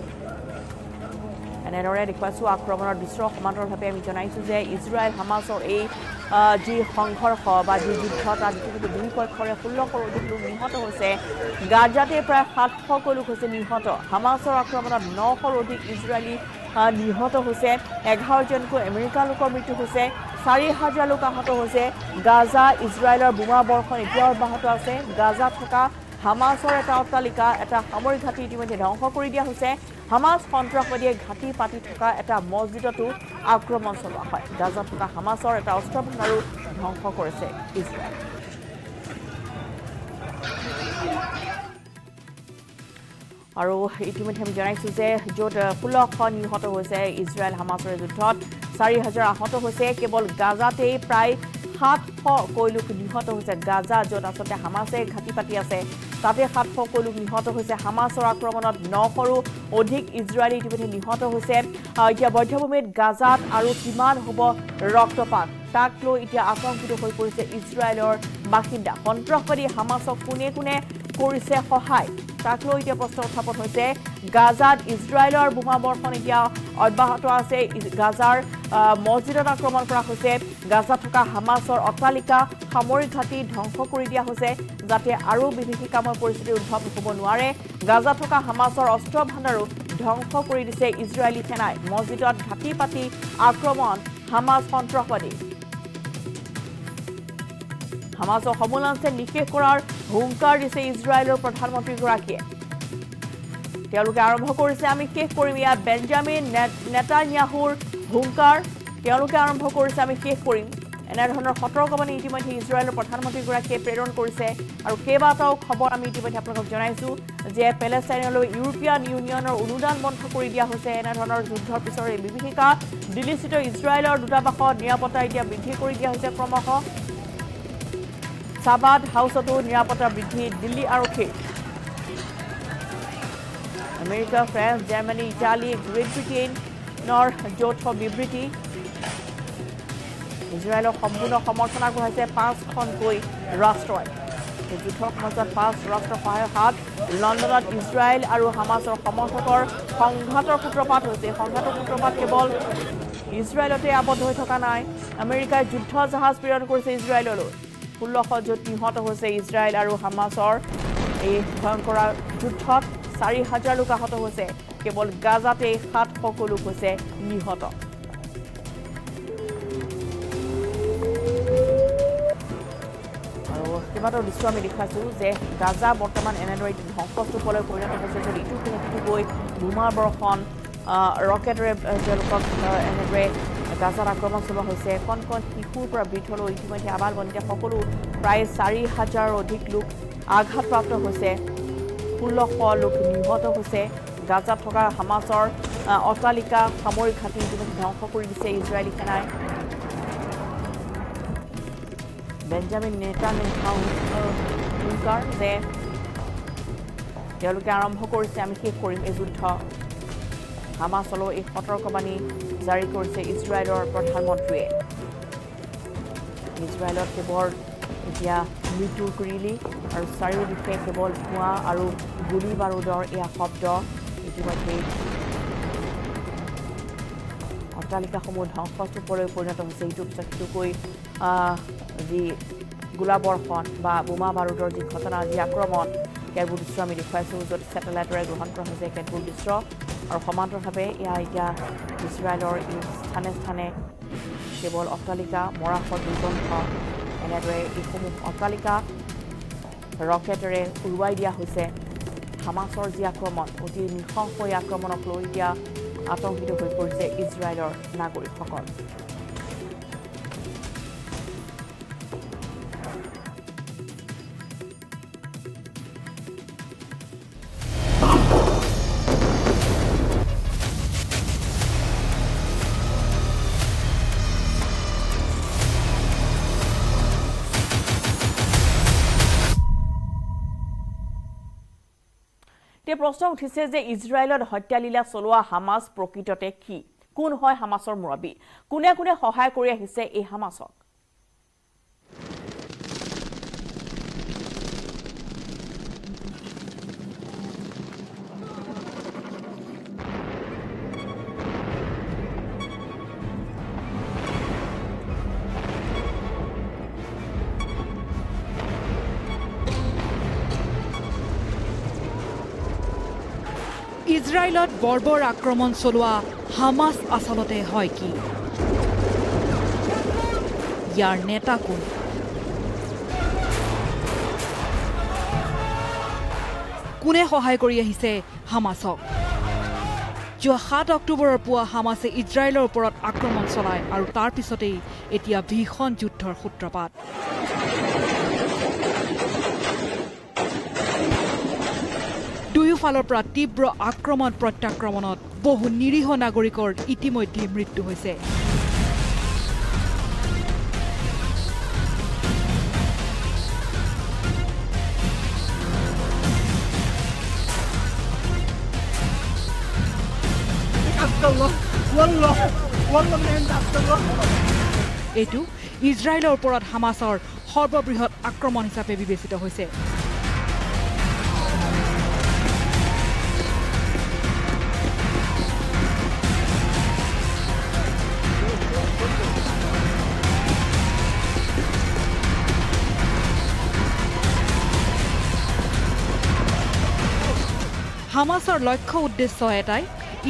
এনেদৰে দেখুৱাইছোঁ আক্ৰমণৰ দৃশ্য সমান্তৰালভাৱে আমি জনাইছোঁ যে ইজৰাইল হামাছৰ এই যি সংঘৰ্ষ বা যি যুদ্ধ তাত ইতিমধ্যে দুই পক্ষৰে ষোল্লশৰো অধিক লোক নিহত হৈছে গাজাতে প্ৰায় সাতশকৈ লোক হৈছে নিহত হামাছৰ আক্ৰমণত নশৰো অধিক ইজৰাইলী নিহত হৈছে এঘাৰজনকৈ আমেৰিকা লোকৰ মৃত্যু হৈছে চাৰি হাজাৰ লোক আহত হৈছে গাজা ইজৰাইলৰ বোমা বৰ্ষণ এতিয়াও অব্যাহত আছে গাজাত থকা হামাছৰ এটা অট্টালিকা এটা সামৰিক ঘাটি ইতিমধ্যে ধ্বংস কৰি দিয়া হৈছে হামাছ সন্ত্ৰাসবাদীয়ে ঘাটি পাতি থকা এটা মছজিদতো আক্ৰমণ চলোৱা হয়। গাজাত থকা হামাছৰ এটা অস্ত্ৰ ভাণ্ডাৰো ধ্বংস কৰিছে ইজৰাইল আৰু ইতিমধ্যে আমি জনাইছোঁ যে য'ত ষোল্লশ নিহত হৈছে ইজৰাইল হামাছৰ এই যুদ্ধত চাৰি হাজাৰ আহত হৈছে। কেৱল গাজাতেই প্ৰায় সাতশকৈ লোক নিহত হৈছে। গাজা য'ত আচলতে হামাছে ঘাটি পাতি আছে তাতে সাতশকৈ লোক নিহত হৈছে। হামাছৰ আক্ৰমণত নশৰো অধিক ইজৰাইলী ইতিমধ্যে নিহত হৈছে। এতিয়া বধ্যভূমিত গাজাত আৰু কিমান হ'ব ৰক্তপাত তাক লৈ এতিয়া আতংকিত হৈ পৰিছে ইজৰাইলৰ বাসিন্দা। সন্ত্ৰাসবাদী হামাছক কোনে কোনে কৰিছে সহায়? তাক লৈ এতিয়া প্ৰশ্ন উত্থাপন হৈছে গাজাত ইজৰাইলৰ বোমা বৰ্ষণ এতিয়া অব্যাহত আছে। গাজাৰ মছজিদত আক্ৰমণ কৰা হৈছে। গাজাত থকা হামাছৰ অট্টালিকা সামৰিক ঘাটি ধ্বংস কৰি দিয়া হৈছে যাতে আৰু বিভীষিকাময় পৰিস্থিতিৰ উদ্ভৱ হ'ব নোৱাৰে। গাজাত থকা হামাছৰ অস্ত্ৰ ভাণ্ডাৰো ধ্বংস কৰি দিছে ইজৰাইলী সেনাই। মছজিদত ঘাটি পাতি আক্ৰমণ হামাছ সন্ত্ৰাসবাদী। হামাছৰ সমোলাঞ্চে নিষেধ কৰাৰ হুংকাৰ দিছে ইজৰাইলৰ প্ৰধানমন্ত্ৰীগৰাকীয়ে। তেওঁলোকে আৰম্ভ কৰিছে আমি শেষ কৰিম ইয়াত। বেঞ্জামিন নেতান্যাহুৰ হুংকাৰ তেওঁলোকে আৰম্ভ কৰিছে আমি শেষ কৰিম। এনেধৰণৰ সতৰ্কবাণী ইতিমধ্যে ইজৰাইলৰ প্ৰধানমন্ত্ৰীগৰাকীয়ে প্ৰেৰণ কৰিছে আৰু কেইবাটাও খবৰ আমি ইতিমধ্যে আপোনালোকক জনাইছোঁ যে পেলেষ্টাইনলৈ ইউৰোপীয়ান ইউনিয়নৰ অনুদান বন্ধ কৰি দিয়া হৈছে। এনেধৰণৰ যুদ্ধৰ পিছৰ এই বিভীষিকা দিল্লীস্থিত ইজৰাইলৰ দূতাবাসত নিৰাপত্তা এতিয়া বৃদ্ধি কৰি দিয়া হৈছে ক্ৰমশঃ। চাবাদ হাউচতো নিৰাপত্তা বৃদ্ধি দিল্লী আৰক্ষীৰ America France Germany Italy Great ব্ৰিটেইনৰ যৌথ বিবৃতি। ইজৰাইলক সম্পূৰ্ণ সমৰ্থন আগবঢ়াইছে পাঁচখনকৈ ৰাষ্ট্ৰই। যুদ্ধৰ মাজত পাঁচ ৰাষ্ট্ৰৰ সহায়ৰ হাত লণ্ডনত ইজৰাইল আৰু হামাছৰ সমৰ্থকৰ সংঘাতৰ সূত্ৰপাত হৈছে। সংঘাতৰ সূত্ৰপাত কেৱল ইজৰাইলতে আবদ্ধ হৈ থকা নাই আমেৰিকাই যুদ্ধ জাহাজ প্ৰেৰণ কৰিছে ইজৰাইললৈ। ষোল্লশ য'ত নিহত হৈছে ইজৰাইল আৰু হামাছৰ। এই ভয়ংকৰ যুদ্ধত চাৰি হাজাৰ লোক আহত হৈছে। কেৱল গাজাতেই সাতশ লোক হৈছে নিহত। কেইবাটাও দৃশ্য আমি দেখাইছোঁ যে গাজা বৰ্তমান এনেদৰে ধ্বংসস্তূপলৈ পৰিণত হৈছে য'ত ইটো সিটো গৈ বোমা বৰ্ষণ ৰকেটেৰে তেওঁলোকক এনেদৰে গাজাত আক্ৰমণ চলোৱা হৈছে। কণ কণ শিশুৰ পৰা বৃদ্ধলৈ ইতিমধ্যে আবাল বনিতা সকলো প্ৰায় চাৰি হাজাৰৰ অধিক লোক আঘাতপ্ৰাপ্ত হৈছে। ষোল্লশ লোক নিহত হৈছে। গাজাত থকা হামাছৰ অট্টালিকা সামৰিক ঘাটি ইতিমধ্যে ধ্বংস কৰি দিছে ইজৰাইলী সেনাই। বেঞ্জামিন নেতানিয়াহুৰ যে তেওঁলোকে আৰম্ভ কৰিছে আমি শেষ কৰিম এই যুদ্ধ। হামাছলৈ এই সতৰ্কবাণী জাৰি কৰিছে ইজৰাইলৰ প্ৰধানমন্ত্ৰীয়ে। ইজৰাইলত কেৱল এতিয়া মৃত্যুৰ কুৰিলি আৰু চাৰিওদিশে কেৱল ধোঁৱা আৰু গুলী বাৰুদৰ এয়া শব্দ ইতিমধ্যেই অট্টালিকাসমূহ ধ্বংসস্তূপলৈ পিছত সিটোকৈ আহ, যি গোলাবৰ্ষণ বা বোমা বাৰুদৰ যি ঘটনা যি আক্ৰমণ কেতবোৰ দৃশ্য আমি দেখুৱাইছোঁ য'ত ছেটেলাইটেৰে গ্ৰহণ কৰা হৈছে। কেতবোৰ দৃশ্য আৰু সমান্তৰালভাৱে এয়া এতিয়া ইজৰাইলৰ এই স্থানে স্থানে কেৱল অট্টালিকা মৰাশৰ দুৰ্গন্ধ এনেদৰে এইসমূহ অট্টালিকা ৰকেটেৰে উৰুৱাই দিয়া হৈছে। হামাছৰ যি আক্ৰমণ অতি নৃশংস আক্ৰমণক লৈ এতিয়া আতংকিত হৈ পৰিছে ইজৰাইলৰ নাগৰিকসকল। প্ৰশ্ন উঠিছে যে ইজৰাইলত হত্যালীলা চলোৱা হামাছ প্ৰকৃততে কি? কোন হয় হামাছৰ মুৰব্বী? কোনে কোনে সহায় কৰি আহিছে এই হামাছক? ইজৰাইলত বৰ্বৰ আক্ৰমণ চলোৱা হামাছ আচলতে হয় কি? ইয়াৰ নেতা কোন? কোনে সহায় কৰি আহিছে হামাছক? যোৱা সাত অক্টোবৰৰ পুৱা হামাছে ইজৰাইলৰ ওপৰত আক্ৰমণ চলায় আৰু তাৰ পিছতেই এতিয়া ভীষণ যুদ্ধৰ সূত্ৰপাত। দুয়োফালৰ পৰা তীব্ৰ আক্ৰমণ প্ৰত্যাক্ৰমণত বহু নিৰীহ নাগৰিকৰ ইতিমধ্যে মৃত্যু হৈছে। এইটো ইজৰাইলৰ ওপৰত হামাছৰ সৰ্ববৃহৎ আক্ৰমণ হিচাপে বিবেচিত হৈছে। হামাছৰ লক্ষ্য উদ্দেশ্য এটাই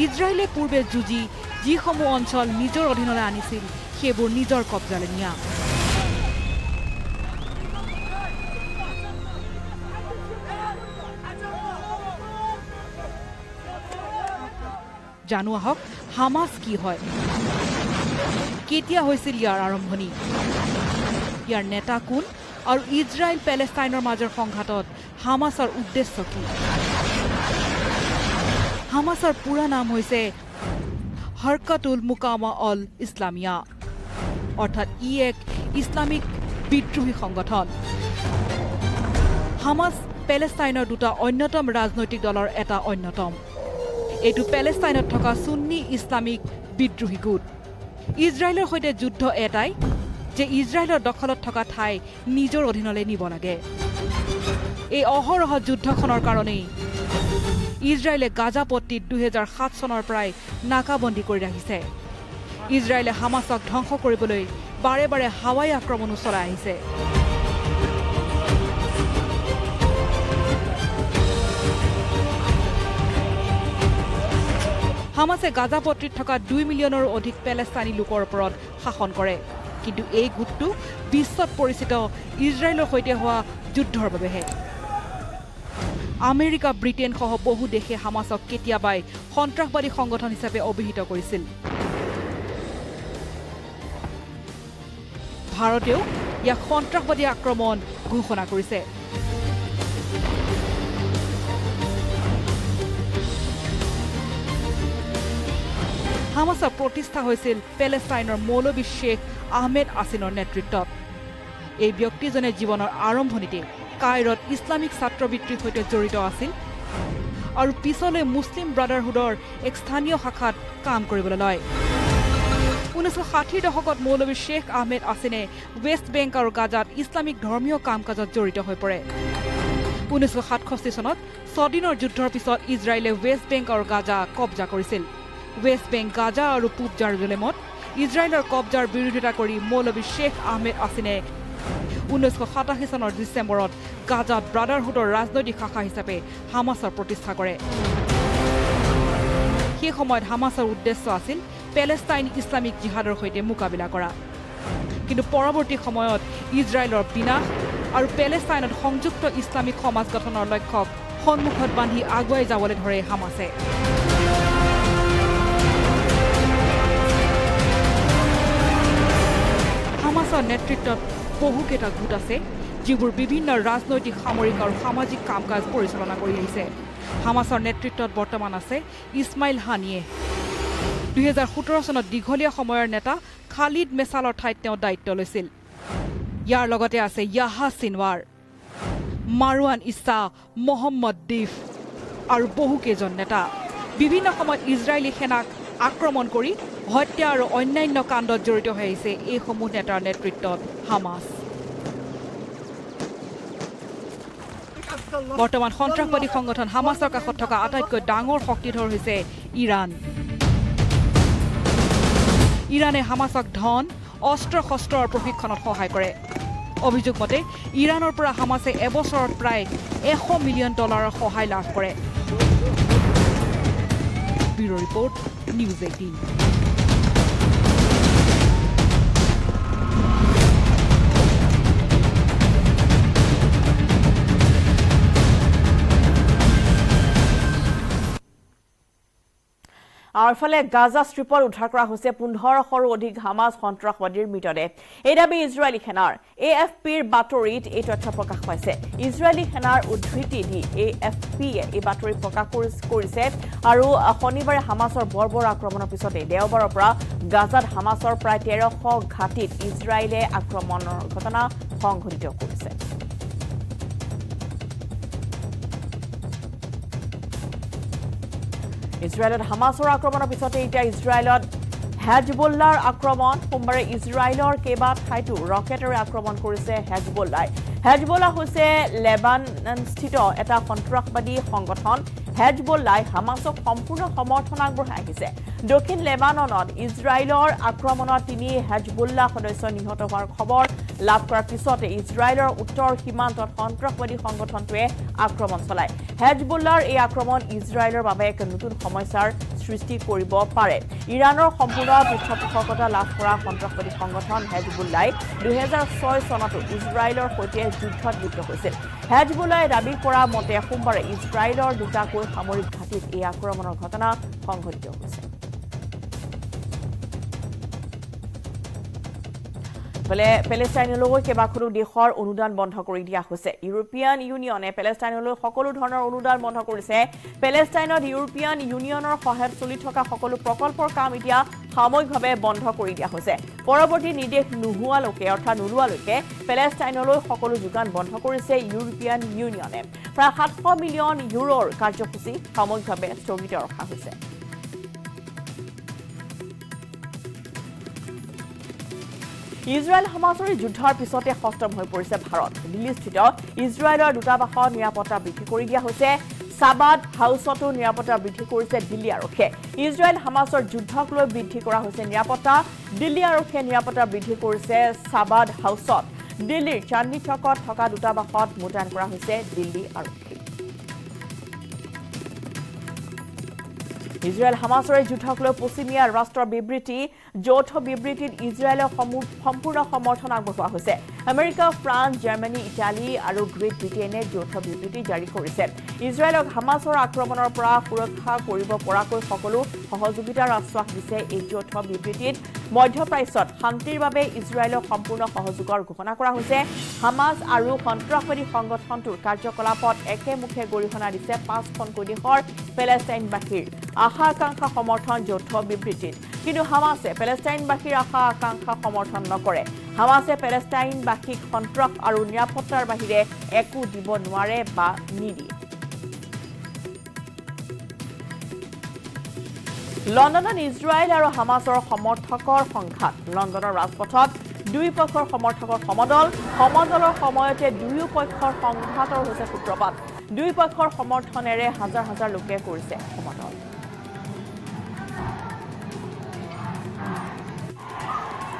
ইজৰাইলে পূৰ্বে যুঁজি যিসমূহ অঞ্চল নিজৰ অধীনলৈ আনিছিল সেইবোৰ নিজৰ কব্জালৈ নিয়া। জানো আহক হামাছ কি হয়? কেতিয়া হৈছিল ইয়াৰ আৰম্ভণি? ইয়াৰ নেতা কোন? আৰু ইজৰাইল পেলেষ্টাইনৰ মাজৰ সংঘাতত হামাছৰ উদ্দেশ্য কি? হামাছৰ পুৰা নাম হৈছে হৰকতুল মুকামা অল ইছলামিয়া অৰ্থাৎ ই এক ইছলামিক বিদ্ৰোহী সংগঠন। হামাছ পেলেষ্টাইনৰ দুটা অন্যতম ৰাজনৈতিক দলৰ এটা অন্যতম। এইটো পেলেষ্টাইনত থকা চুন্নী ইছলামিক বিদ্ৰোহী গোট। ইজৰাইলৰ সৈতে যুদ্ধ এটাই যে ইজৰাইলৰ দখলত থকা ঠাই নিজৰ অধীনলৈ নিব লাগে। এই অহৰহ যুদ্ধখনৰ কাৰণেই ইজৰাইলে গাজাপট্টিত দুহেজাৰ সাত চনৰ পৰাই নাকাবন্দী কৰি ৰাখিছে। ইজৰাইলে হামাছক ধ্বংস কৰিবলৈ বাৰে বাৰে হাৱাই আক্ৰমণো চলাই আহিছে। হামাছে গাজাপট্টিত থকা দুই মিলিয়নৰো অধিক পেলেষ্টাইনী লোকৰ ওপৰত শাসন কৰে। কিন্তু এই গোটটো বিশ্বত পৰিচিত ইজৰাইলৰ সৈতে হোৱা যুদ্ধৰ বাবেহে। আমেৰিকা ব্ৰিটেইনসহ বহু দেশে হামাছক কেতিয়াবাই সন্ত্ৰাসবাদী সংগঠন হিচাপে অভিহিত কৰিছিল। ভাৰতেও ইয়াক সন্ত্ৰাসবাদী আক্ৰমণ ঘোষণা কৰিছে। হামাছৰ প্ৰতিষ্ঠা হৈছিল পেলেষ্টাইনৰ মৌলবী শ্বেখ আহমেদ আছিনৰ নেতৃত্বত। এই ব্যক্তিজনে জীৱনৰ আৰম্ভণিতে কাইৰত ইছলামিক ছাত্ৰবৃত্তিৰ সৈতে জড়িত আছিল। আৰু পিছলৈ মুছলিম ব্ৰাদাৰহুডৰ এক স্থানীয় শাখাত কাম কৰিবলৈ লয়। ঊনৈছশ ষাঠিৰ দশকত মৌলবী শ্বেখ আহমেদ আছিনে ৱেষ্ট বেংক আৰু গাজাত ইছলামিক ধৰ্মীয় কাম কাজত জড়িত হৈ পৰে। ঊনৈছশ সাতষষ্ঠি চনত ছদিনৰ যুদ্ধৰ পিছত ইজৰাইলে ৱেষ্ট বেংক আৰু গাজা কব্জা কৰিছিল। ৱেষ্ট বেংক গাজা আৰু পূব জাৰুজেলেমত ইজৰাইলৰ কব্জাৰ বিৰোধিতা কৰি মৌলবী শ্বেখ আহমেদ আছিনে ঊনৈছশ সাতাশী চনৰ ডিচেম্বৰত গাজাত ব্ৰাদাৰহুডৰ ৰাজনৈতিক শাখা হিচাপে হামাছৰ প্ৰতিষ্ঠা কৰে। সেই সময়ত হামাছৰ উদ্দেশ্য আছিল পেলেষ্টাইন ইছলামিক জিহাদৰ সৈতে মোকাবিলা কৰা। কিন্তু পৰৱৰ্তী সময়ত ইজৰাইলৰ বিনাশ আৰু পেলেষ্টাইনত সংযুক্ত ইছলামিক সমাজ গঠনৰ লক্ষ্যক সন্মুখত বান্ধি আগুৱাই যাবলৈ ধৰে হামাছে। হামাছৰ নেতৃত্বত বহুকেইটা গোট আছে যিবোৰ বিভিন্ন ৰাজনৈতিক সামৰিক আৰু সামাজিক কাম কাজ পৰিচালনা কৰি আহিছে। হামাছৰ নেতৃত্বত বৰ্তমান আছে ইছমাইল হানিয়ে। দুহেজাৰ সোতৰ চনত দীঘলীয়া সময়ৰ নেতা খালিদ মেছালৰ ঠাইত তেওঁ দায়িত্ব লৈছিল। ইয়াৰ লগতে আছে য়াহা চিনৱাৰ মাৰুৱান ইছা মহম্মদ দিফ আৰু বহুকেইজন নেতা। বিভিন্ন সময়ত ইজৰাইলী সেনাক আক্ৰমণ কৰি হত্যা আৰু অন্যান্য কাণ্ডত জড়িত হৈ আহিছে এইসমূহ নেতাৰ নেতৃত্বত হামাছ। বৰ্তমান সন্ত্ৰাসবাদী সংগঠন হামাছৰ কাষত থকা আটাইতকৈ ডাঙৰ শক্তিধৰ হৈছে ইৰাণ। ইৰাণে হামাছক ধন অস্ত্ৰ শস্ত্ৰৰ প্ৰশিক্ষণত সহায় কৰে। অভিযোগ মতে ইৰাণৰ পৰা হামাছে এবছৰত প্ৰায় এশ মিলিয়ন ডলাৰৰ সহায় লাভ কৰে। Bureau report news eighteen. আৰু ইফালে গাজা ষ্ট্ৰীপত উদ্ধাৰ কৰা হৈছে পোন্ধৰশৰো অধিক হামাজ সন্ত্ৰাসবাদীৰ মৃতদেহ এই দাবী ইজৰাইলী সেনাৰ। এ এফ পিৰ বাতৰিত এই তথ্য প্ৰকাশ পাইছে। ইজৰাইলী সেনাৰ উদ্ধৃতি দি এ এফ পিয়ে এই বাতৰি প্ৰকাশ কৰিছে আৰু শনিবাৰে হামাছৰ বৰ্বৰ আক্ৰমণৰ পিছতে দেওবাৰৰ পৰা গাজাত হামাছৰ প্ৰায় তেৰশ ঘাটিত ইজৰাইলে আক্ৰমণৰ ঘটনা সংঘটিত কৰিছে। ইজৰাইলত হামাছৰ আক্ৰমণৰ পিছতে এতিয়া ইজৰাইলত হেজবুল্লাৰ আক্ৰমণ। সোমবাৰে ইজৰাইলৰ কেইবা ঠাইতো ৰকেটেৰে আক্ৰমণ কৰিছে হেজবুল্লাই। হেজবুল্লা হৈছে লেবানস্থিত এটা সন্ত্ৰাসবাদী সংগঠন। হেজবুল্লাই হামাছক সম্পূৰ্ণ সমৰ্থন আগবঢ়াই আহিছে। দক্ষিণ লেবাননত ইজৰাইলৰ আক্ৰমণত তিনি হেজবুল্লা সদস্য নিহত হোৱাৰ খবৰ লাভ কৰাৰ পিছতে ইজৰাইলৰ উত্তৰ সীমান্তত সন্ত্ৰাসবাদী সংগঠনটোৱে আক্ৰমণ চলায়। হেজবুল্লাৰ এই আক্ৰমণ ইজৰাইলৰ বাবে এক নতুন সমস্যাৰ সৃষ্টি কৰিব পাৰে। ইৰাণৰ সম্পূৰ্ণ পৃষ্ঠপোষকতা লাভ কৰা সন্ত্ৰাসবাদী সংগঠন হেজবুল্লাই দুহেজাৰ ছয় চনতো ইজৰাইলৰ সৈতে যুদ্ধত লিপ্ত হৈছিল। হেজবুল্লাই দাবী কৰা মতে সোমবাৰে ইজৰাইলৰ দুটাকৈ সামৰিক ঘাটিত এই আক্ৰমণৰ ঘটনা সংঘটিত হৈছে। পেলেষ্টাইনলৈ কেইবাখনো দেশৰ অনুদান বন্ধ কৰি দিয়া হৈছে। ইউৰোপীয়ান ইউনিয়নে পেলেষ্টাইনলৈ সকলো ধৰণৰ অনুদান বন্ধ কৰিছে। পেলেষ্টাইনত ইউৰোপীয়ান ইউনিয়নৰ সহায়ত চলি থকা সকলো প্ৰকল্পৰ কাম এতিয়া সাময়িকভাৱে বন্ধ কৰি দিয়া হৈছে। পৰৱৰ্তী নিৰ্দেশ নোহোৱালৈকে অৰ্থাৎ নোলোৱালৈকে পেলেষ্টাইনলৈ সকলো যোগান বন্ধ কৰিছে ইউৰোপীয়ান ইউনিয়নে। প্ৰায় সাতশ মিলিয়ন ইউৰোৰ কাৰ্যসূচী সাময়িকভাৱে স্থগিত ৰখা হৈছে। ইজৰাইল হামাছৰ যুদ্ধৰ পিছতে সষ্টম হৈ পৰিছে ভাৰত। দিল্লীস্থিত ইজৰাইলৰ দূতাবাসত নিৰাপত্তা বৃদ্ধি কৰি দিয়া হৈছে। চাবাদ হাউচতো নিৰাপত্তা বৃদ্ধি কৰিছে দিল্লী আৰক্ষীয়ে। ইজৰাইল হামাছৰ যুদ্ধক লৈ বৃদ্ধি কৰা হৈছে নিৰাপত্তা। দিল্লী আৰক্ষীয়ে নিৰাপত্তা বৃদ্ধি কৰিছে চাবাদ হাউচত দিল্লীৰ চান্দনী চকত থকা দূতাবাসত মোতায়েন কৰা হৈছে দিল্লী আৰক্ষী। ইজৰাইল হামাছৰে যুদ্ধক লৈ পশ্চিমীয়া ৰাষ্ট্ৰৰ বিবৃতি যৌথ বিবৃতিত ইজৰাইলক সম্পূৰ্ণ সমৰ্থন আগবঢ়োৱা হৈছে। আমেৰিকা ফ্ৰান্স জাৰ্মানী ইটালী আৰু গ্ৰেট ব্ৰিটেইনে যৌথ বিবৃতি জাৰি কৰিছে। ইজৰাইলক হামাছৰ আক্ৰমণৰ পৰা সুৰক্ষা কৰিব পৰাকৈ সকলো সহযোগিতাৰ আশ্বাস দিছে এই যৌথ বিবৃতিত। মধ্যপ্ৰাচ্যত শান্তিৰ বাবে ইজৰাইলক সম্পূৰ্ণ সহযোগৰ ঘোষণা কৰা হৈছে। হামাছ আৰু সন্ত্ৰাসবাদী সংগঠনটোৰ কাৰ্যকলাপত একেমুখে গৰিহণা দিছে পাঁচখনকৈ দেশৰ পেলেষ্টাইনবাসীৰ। আশা আকাংক্ষা সমৰ্থন যৌথ বিবৃতিত। কিন্তু হামাছে পেলেষ্টাইনবাসীৰ আশা আকাংক্ষা সমৰ্থন নকৰে। হামাছে পেলেষ্টাইনবাসীক সন্ত্ৰাস আৰু নিৰাপত্তাৰ বাহিৰে একো দিব নোৱাৰে বা নিদিয়ে। লণ্ডনত ইজৰাইল আৰু হামাছৰ সমৰ্থকৰ সংঘাত। লণ্ডনৰ ৰাজপথত দুই পক্ষৰ সমৰ্থকৰ সমদল সমদলৰ সময়তে দুয়ো পক্ষৰ সংঘাতৰ হৈছে সূত্ৰপাত। দুই পক্ষৰ সমৰ্থনেৰে হাজাৰ হাজাৰ লোকে কৰিছে সমদল।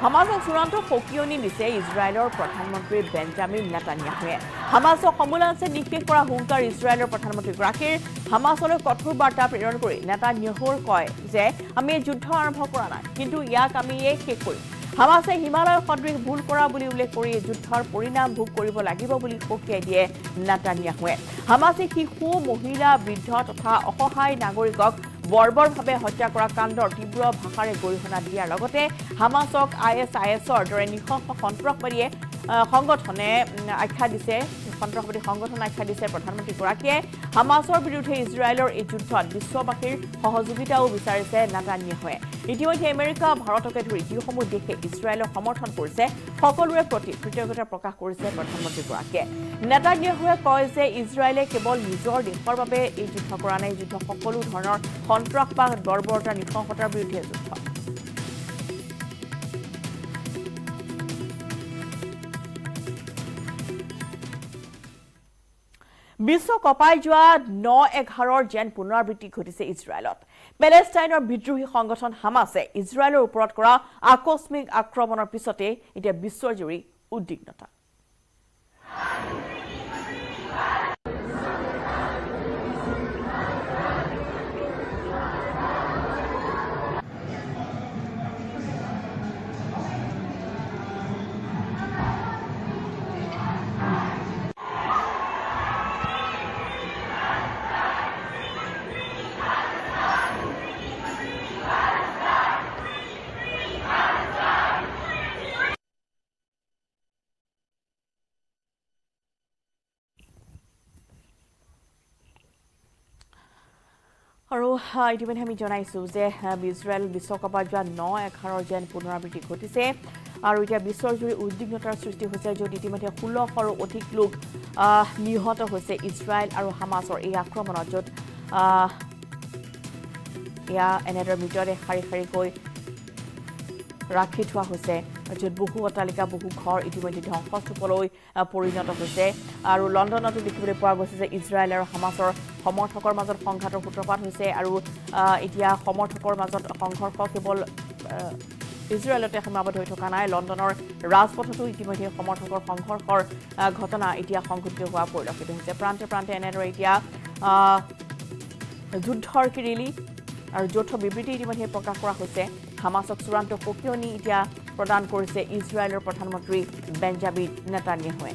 হামাজক চূড়ান্ত সকিয়নি দিছে ইজৰাইলৰ প্ৰধানমন্ত্ৰী বেঞ্জামিন নেতানিয়াহুৱে হামাজক সমোলাঞ্চে নিষেধ কৰা হুংকাৰ ইজৰাইলৰ প্ৰধানমন্ত্ৰীগৰাকীৰ হামাছলৈ কঠোৰ বাৰ্তা প্ৰেৰণ কৰি নেতানিয়াহুৰ কয় যে আমি এই যুদ্ধ আৰম্ভ কৰা নাই কিন্তু ইয়াক আমি এই শেষ কৰিম। হামাছে হিমালয় সদৃশ ভুল কৰা বুলি উল্লেখ কৰি যুদ্ধৰ পৰিণাম ভোগ কৰিব লাগিব বুলি সকীয়াই দিয়ে নেতানিয়াহুৱে। হামাছে শিশু মহিলা বৃদ্ধ তথা অসহায় নাগৰিকক বৰ্বৰভাৱে হত্যা কৰা কাণ্ডৰ তীব্ৰ ভাষাৰে গৰিহণা দিয়াৰ লগতে হামাছক আই এছ আই এছৰ দৰে নৃশংস সন্ত্ৰাসবাদীয়ে সংগঠনে আখ্যা দিছে। সন্ত্ৰাসবাদী সংগঠন আখ্যা দিছে প্ৰধানমন্ত্ৰীগৰাকীয়ে হামাছৰ বিৰুদ্ধে ইজৰাইলৰ এই যুদ্ধত বিশ্ববাসীৰ সহযোগিতাও বিচাৰিছে নেতানিয়াহুৱে ইতিমধ্যে আমেৰিকা ভাৰতকে ধৰি যিসমূহ দেশে ইজৰাইলক সমৰ্থন কৰিছে সকলোৰে প্ৰতি কৃতজ্ঞতা প্ৰকাশ কৰিছে প্ৰধানমন্ত্ৰীগৰাকীয়ে। নেতানিয়াহুৱে কয় যে ইজৰাইলে কেৱল নিজৰ দেশৰ বাবে এই যুদ্ধ কৰা নাই যুদ্ধ সকলো ধৰণৰ সন্ত্ৰাসবাদ বৰ্বৰতা নৃশংসতাৰ বিৰুদ্ধে যুদ্ধ। বিশ্ব কঁপাই যোৱা ন এঘাৰৰ যেন পুনৰাবৃত্তি ঘটিছে ইজৰাইলত পেলেষ্টাইনৰ বিদ্ৰোহী সংগঠন হামাছে ইজৰাইলৰ ওপৰত কৰা আকস্মিক আক্ৰমণৰ পিছতে এতিয়া বিশ্বজুৰি উদ্বিগ্নতা। ইতিমধ্যে আমি জনাইছোঁ যে ইজৰাইল বিশ্বকাপত যোৱা ন এঘাৰৰ যেন পুনৰাবৃত্তি ঘটিছে। আৰু এতিয়া বিশ্বজুৰি উদ্বিগ্নতাৰ সৃষ্টি হৈছে য'ত ইতিমধ্যে ষোল্লশৰো অধিক লোক নিহত হৈছে ইজৰাইল আৰু হামাছৰ এই আক্ৰমণত য'ত এয়া এনেদৰে মৃতদেহ শাৰী শাৰীকৈ ৰাখি থোৱা হৈছে য'ত বহু অট্টালিকা বহু ঘৰ ইতিমধ্যে ধ্বংসস্তূপলৈ পৰিণত হৈছে। আৰু লণ্ডনতো দেখিবলৈ পোৱা গৈছে যে ইজৰাইল আৰু হামাছৰ সমৰ্থকৰ মাজত সংঘাতৰ সূত্ৰপাত হৈছে আৰু এতিয়া সমৰ্থকৰ মাজত সংঘৰ্ষ কেৱল ইজৰাইলতে সীমাবদ্ধ হৈ থকা নাই লণ্ডনৰ ৰাজপথতো ইতিমধ্যে সমৰ্থকৰ সংঘৰ্ষৰ ঘটনা এতিয়া সংঘটিত হোৱা পৰিলক্ষিত হৈছে। প্ৰান্তে প্ৰান্তে এনেদৰে এতিয়া যুদ্ধৰ কিৰিলি আৰু যৌথ বিবৃতি ইতিমধ্যে প্ৰকাশ কৰা হৈছে। হামাছক চূড়ান্ত সকিয়নি এতিয়া প্ৰদান কৰিছে ইজৰাইলৰ প্ৰধানমন্ত্ৰী বেঞ্জামিন নেতানিয়াহুৱে।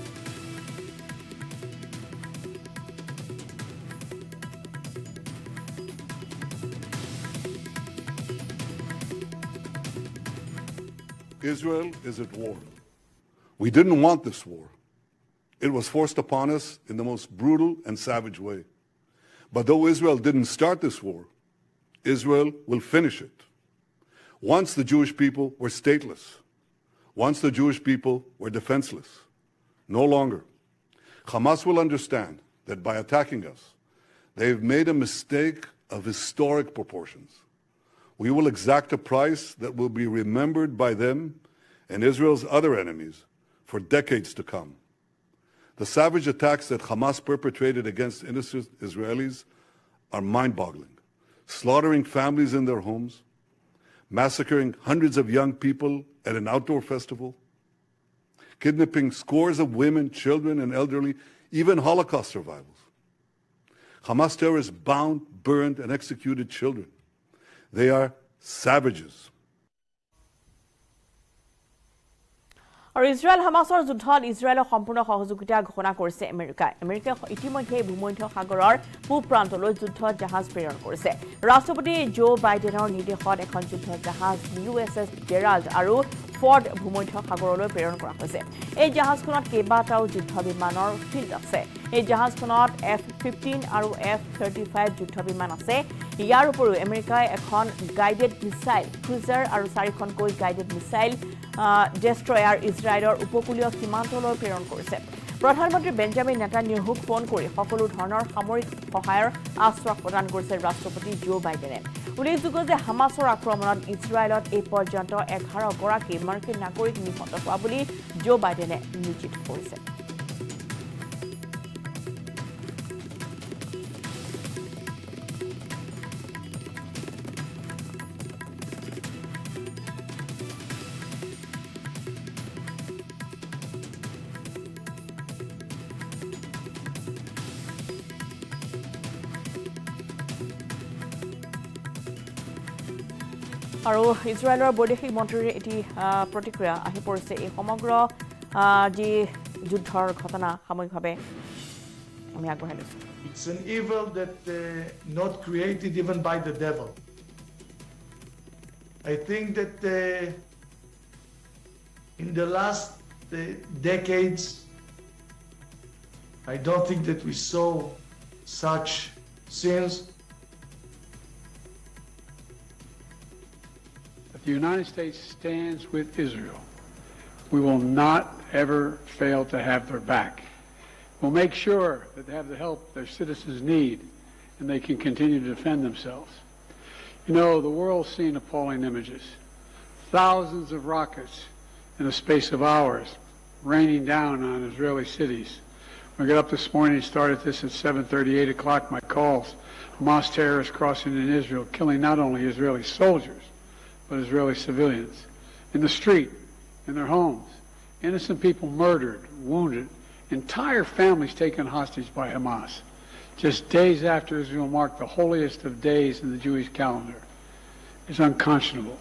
Israel is at war. We didn't want this war. It was forced upon us in the most brutal and savage way. But though Israel didn't start this war, Israel will finish it. Once the Jewish people were stateless, once the Jewish people were defenseless, no longer. Hamas will understand that by attacking us, they've made a mistake of historic proportions. We will exact a price that will be remembered by them and Israel's other enemies for decades to come. The savage attacks that Hamas perpetrated against innocent Israelis are mind boggling, slaughtering families in their homes, massacring hundreds of young people at an outdoor festival, kidnapping scores of women, children, and elderly, even Holocaust survivors. Hamas terrorists bound, burned, and executed children. They are savages. আৰু Israel হামাছৰ যুদ্ধত ইজৰাইলৰ সম্পূৰ্ণ সহযোগিতা ঘোষণা কৰিছে আমেৰিকাই আমেৰিকাই ইতিমধ্যে ভূমধ্য সাগৰৰ পূব প্ৰান্তলৈ যুদ্ধ জাহাজ প্ৰেৰণ কৰিছে ৰাষ্ট্ৰপতি জ' বাইডেনৰ নিৰ্দেশত এখন যুদ্ধ জাহাজ ইউ এছ এছ জেৰাল্ড আৰু ফৰ্ড ভূমধ্য সাগৰলৈ প্ৰেৰণ কৰা হৈছে। এই জাহাজখনত কেইবাটাও যুদ্ধ বিমানৰ ফিল্ড আছে। এই জাহাজখনত এফ ফিফটিন আৰু এফ থাৰ্টি ফাইভ যুদ্ধ বিমান আছে। ইয়াৰ উপৰিও আমেৰিকাই এখন গাইডেড মিছাইল ক্ৰুজাৰ আৰু চাৰিখনকৈ গাইডেড মিছাইল ডেষ্ট্ৰয়াৰ ইজৰাইলৰ উপকূলীয় সীমান্তলৈ প্ৰেৰণ কৰিছে। প্ৰধানমন্ত্ৰী বেঞ্জামিন নেতানিয়াহুক ফোন কৰি সকলো ধৰণৰ সামৰিক সহায়ৰ আশ্বাস প্ৰদান কৰিছে ৰাষ্ট্ৰপতি জ' বাইডেনে। উল্লেখযোগ্য যে হামাছৰ আক্ৰমণত ইজৰাইলত এই পৰ্যন্ত এঘাৰগৰাকী মাৰ্কিন নাগৰিক নিহত হোৱা বুলি জ' বাইডেনে নিশ্চিত কৰিছে। আৰু ইজৰাইলৰ বৈদেশিক মন্ত্ৰীৰ এটি আহ, প্ৰতিক্ৰিয়া আহি পৰিছে এই সমগ্ৰ আহ, যি যুদ্ধৰ ঘটনা সাময়িকভাৱে আমি আগবঢ়াই লৈছোঁ It's an evil that uh, not created even by the devil. I think that uh, in the last uh, decades, I don't think that we saw such sins. The United States stands with Israel. We will not ever fail to have their back. We'll make sure that they have the help their citizens need and they can continue to defend themselves. You know, the world's seen appalling images. Thousands of rockets in a space of hours raining down on Israeli cities. I got up this morning, started this at 7.30, 8 o'clock, my calls. Hamas terrorists crossing in Israel, killing not only Israeli soldiers, but Israeli civilians in the street, in their homes. Innocent people murdered, wounded, entire families taken hostage by Hamas. Just days after Israel marked the holiest of days in the Jewish calendar. It's unconscionable.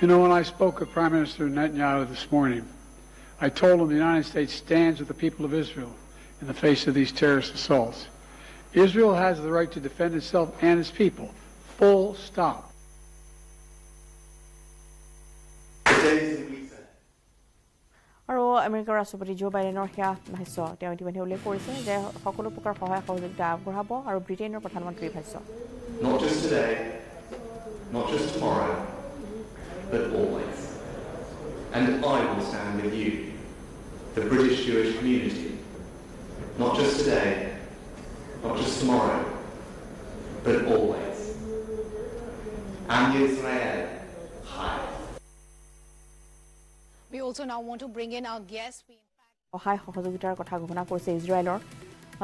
You know, when I spoke with Prime Minister Netanyahu this morning, I told him the United States stands with the people of Israel in the face of these terrorist assaults. Israel has the right to defend itself and its people. Full stop. আৰু আমেৰিকাৰ ৰাষ্ট্ৰপতি জো বাইডেনৰ সেয়া ভাষ্য তেওঁ ইতিমধ্যে উল্লেখ কৰিছে যে সকলো প্ৰকাৰ সহায় সহযোগিতা আগবঢ়াব আৰু ব্ৰিটেইনৰ প্ৰধানমন্ত্ৰীৰ ভাষ্য Not just today, not just tomorrow, but always. And I will stand with you, the British Jewish community. Not just today, not just tomorrow, but always. Am Yisrael Chai. We also now want to bring in our guest. We সহায় সহযোগিতাৰ কথা ঘোষণা কৰিছে ইজৰাইলৰ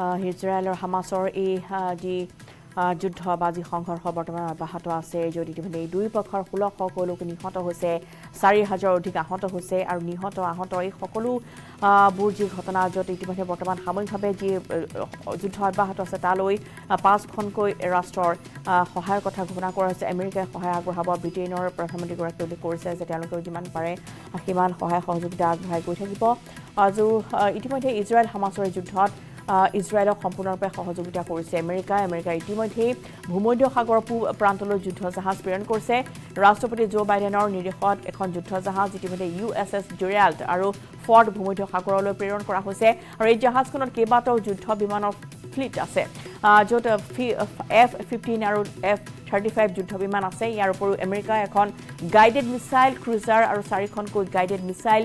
আহ, ইজৰাইলৰ হামাছৰ এই আহ, যি আহ, যুদ্ধ বা যি সংঘৰ্ষ বৰ্তমান অব্যাহত আছে। য'ত ইতিমধ্যে এই দুই পক্ষৰ ষোল্লশকৈ লোক নিহত হৈছে চাৰি হাজাৰৰ অধিক আহত হৈছে আৰু নিহত আহত এই সকলো আহ, বোৰ যি ঘটনা য'ত ইতিমধ্যে বৰ্তমান সাময়িকভাৱে যি যুদ্ধ অব্যাহত আছে তালৈ পাঁচখনকৈ ৰাষ্ট্ৰৰ সহায়ৰ কথা ঘোষণা কৰা হৈছে। আমেৰিকাই সহায় আগবঢ়াব ব্ৰিটেইনৰ প্ৰধানমন্ত্ৰীগৰাকীয়ে উল্লেখ কৰিছে যে তেওঁলোকেও যিমান পাৰে সিমান সহায় সহযোগিতা আগবঢ়াই গৈ থাকিব। আৰু ইতিমধ্যে ইজৰাইল হামাছৰ যুদ্ধত ইজৰাইলক সম্পূৰ্ণৰূপে সহযোগিতা কৰিছে। আমেৰিকাই আমেৰিকাই ইতিমধ্যেই ভূমধ্য সাগৰৰ পূব প্ৰান্তলৈ যুদ্ধ জাহাজ প্ৰেৰণ কৰিছে। ৰাষ্ট্ৰপতি জো বাইডেনৰ নিৰ্দেশত এখন যুদ্ধ জাহাজ ইতিমধ্যে ইউ এছ এছ জেৰাল্ড আৰু ফৰ্ড ভূমধ্য সাগৰলৈ প্ৰেৰণ কৰা হৈছে। আৰু এই জাহাজখনত কেইবাটাও যুদ্ধ বিমানৰ ফ্লিট আছে। য'ত এফ ফিফটিন আৰু এফ থাৰ্টি ফাইভ যুদ্ধ বিমান আছে। ইয়াৰ উপৰিও আমেৰিকাই এখন গাইডেড মিছাইল ক্ৰুজাৰ আৰু চাৰিখনকৈ গাইডেড মিছাইল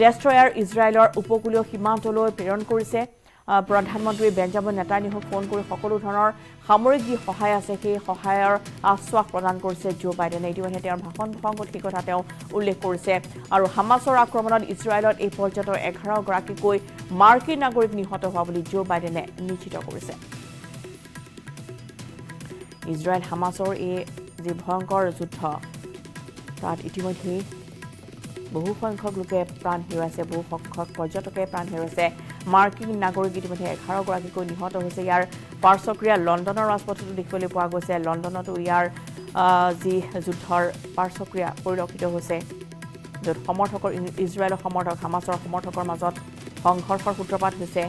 ডেষ্ট্ৰয়াৰ ইজৰাইলৰ উপকূলীয় সীমান্তলৈ প্ৰেৰণ কৰিছে। প্ৰধানমন্ত্ৰী বেঞ্জামিন নেতানিয়াহুক ফোন কৰি সকলো ধৰণৰ সামৰিক যি সহায় আছে সেই সহায়ৰ আশ্বাস প্ৰদান কৰিছে জো বাইডেনে। ইতিমধ্যে তেওঁৰ ভাষণ প্ৰসংগত সেই কথা তেওঁ উল্লেখ কৰিছে। আৰু হামাছৰ আক্ৰমণত ইজৰাইলত এই পৰ্যন্ত এঘাৰগৰাকীকৈ মাৰ্কিন নাগৰিক নিহত হোৱা বুলি জো বাইডেনে নিশ্চিত কৰিছে। ইজৰাইল হামাছৰ এই যি ভয়ংকৰ যুদ্ধ তাত ইতিমধ্যেই বহু সংখ্যক লোকে প্ৰাণ হেৰুৱাইছে বহু সংখ্যক পৰ্যটকে প্ৰাণ হেৰুৱাইছে। মাৰ্কিন নাগৰিক ইতিমধ্যে এঘাৰগৰাকীকৈ নিহত হৈছে। ইয়াৰ পাৰ্শ্বক্ৰিয়া লণ্ডনৰ ৰাজপথতো দেখিবলৈ পোৱা গৈছে। লণ্ডনতো ইয়াৰ আহ, যি যুদ্ধৰ পাৰ্শ্বক্ৰিয়া পৰিলক্ষিত হৈছে য'ত সমৰ্থকৰ ইজৰাইলৰ সমৰ্থক হামাছৰ সমৰ্থকৰ মাজত সংঘৰ্ষৰ সূত্ৰপাত হৈছে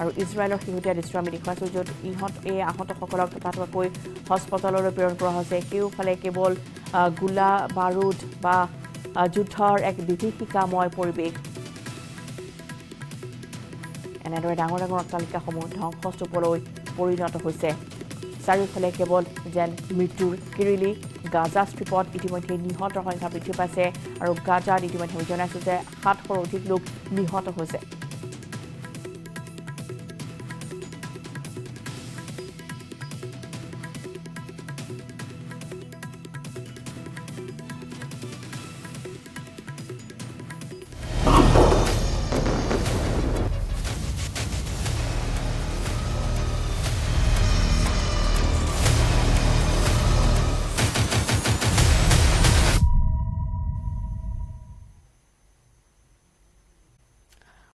আৰু ইজৰাইলৰ শেহতীয়া দৃশ্য আমি দেখুৱাইছোঁ য'ত ইহঁত এই আহতসকলক ততাতৈয়াকৈ হস্পিটেললৈ প্ৰেৰণ কৰা হৈছে। কেওফালে কেৱল আহ, গোলা বাৰুদ বা আহ, যুদ্ধৰ এক বিভীষিকাময় পৰিৱেশ। এনেদৰে ডাঙৰ ডাঙৰ অট্টালিকাসমূহ ধ্বংসস্তূপলৈ পৰিণত হৈছে। চাৰিওফালে কেৱল যেন মৃত্যুৰ কিৰিলি গাজা ষ্ট্ৰীপত ইতিমধ্যে নিহতৰ সংখ্যা বৃদ্ধি পাইছে আৰু গাজাত ইতিমধ্যে জনাইছোঁ যে সাতশৰ অধিক লোক নিহত হৈছে।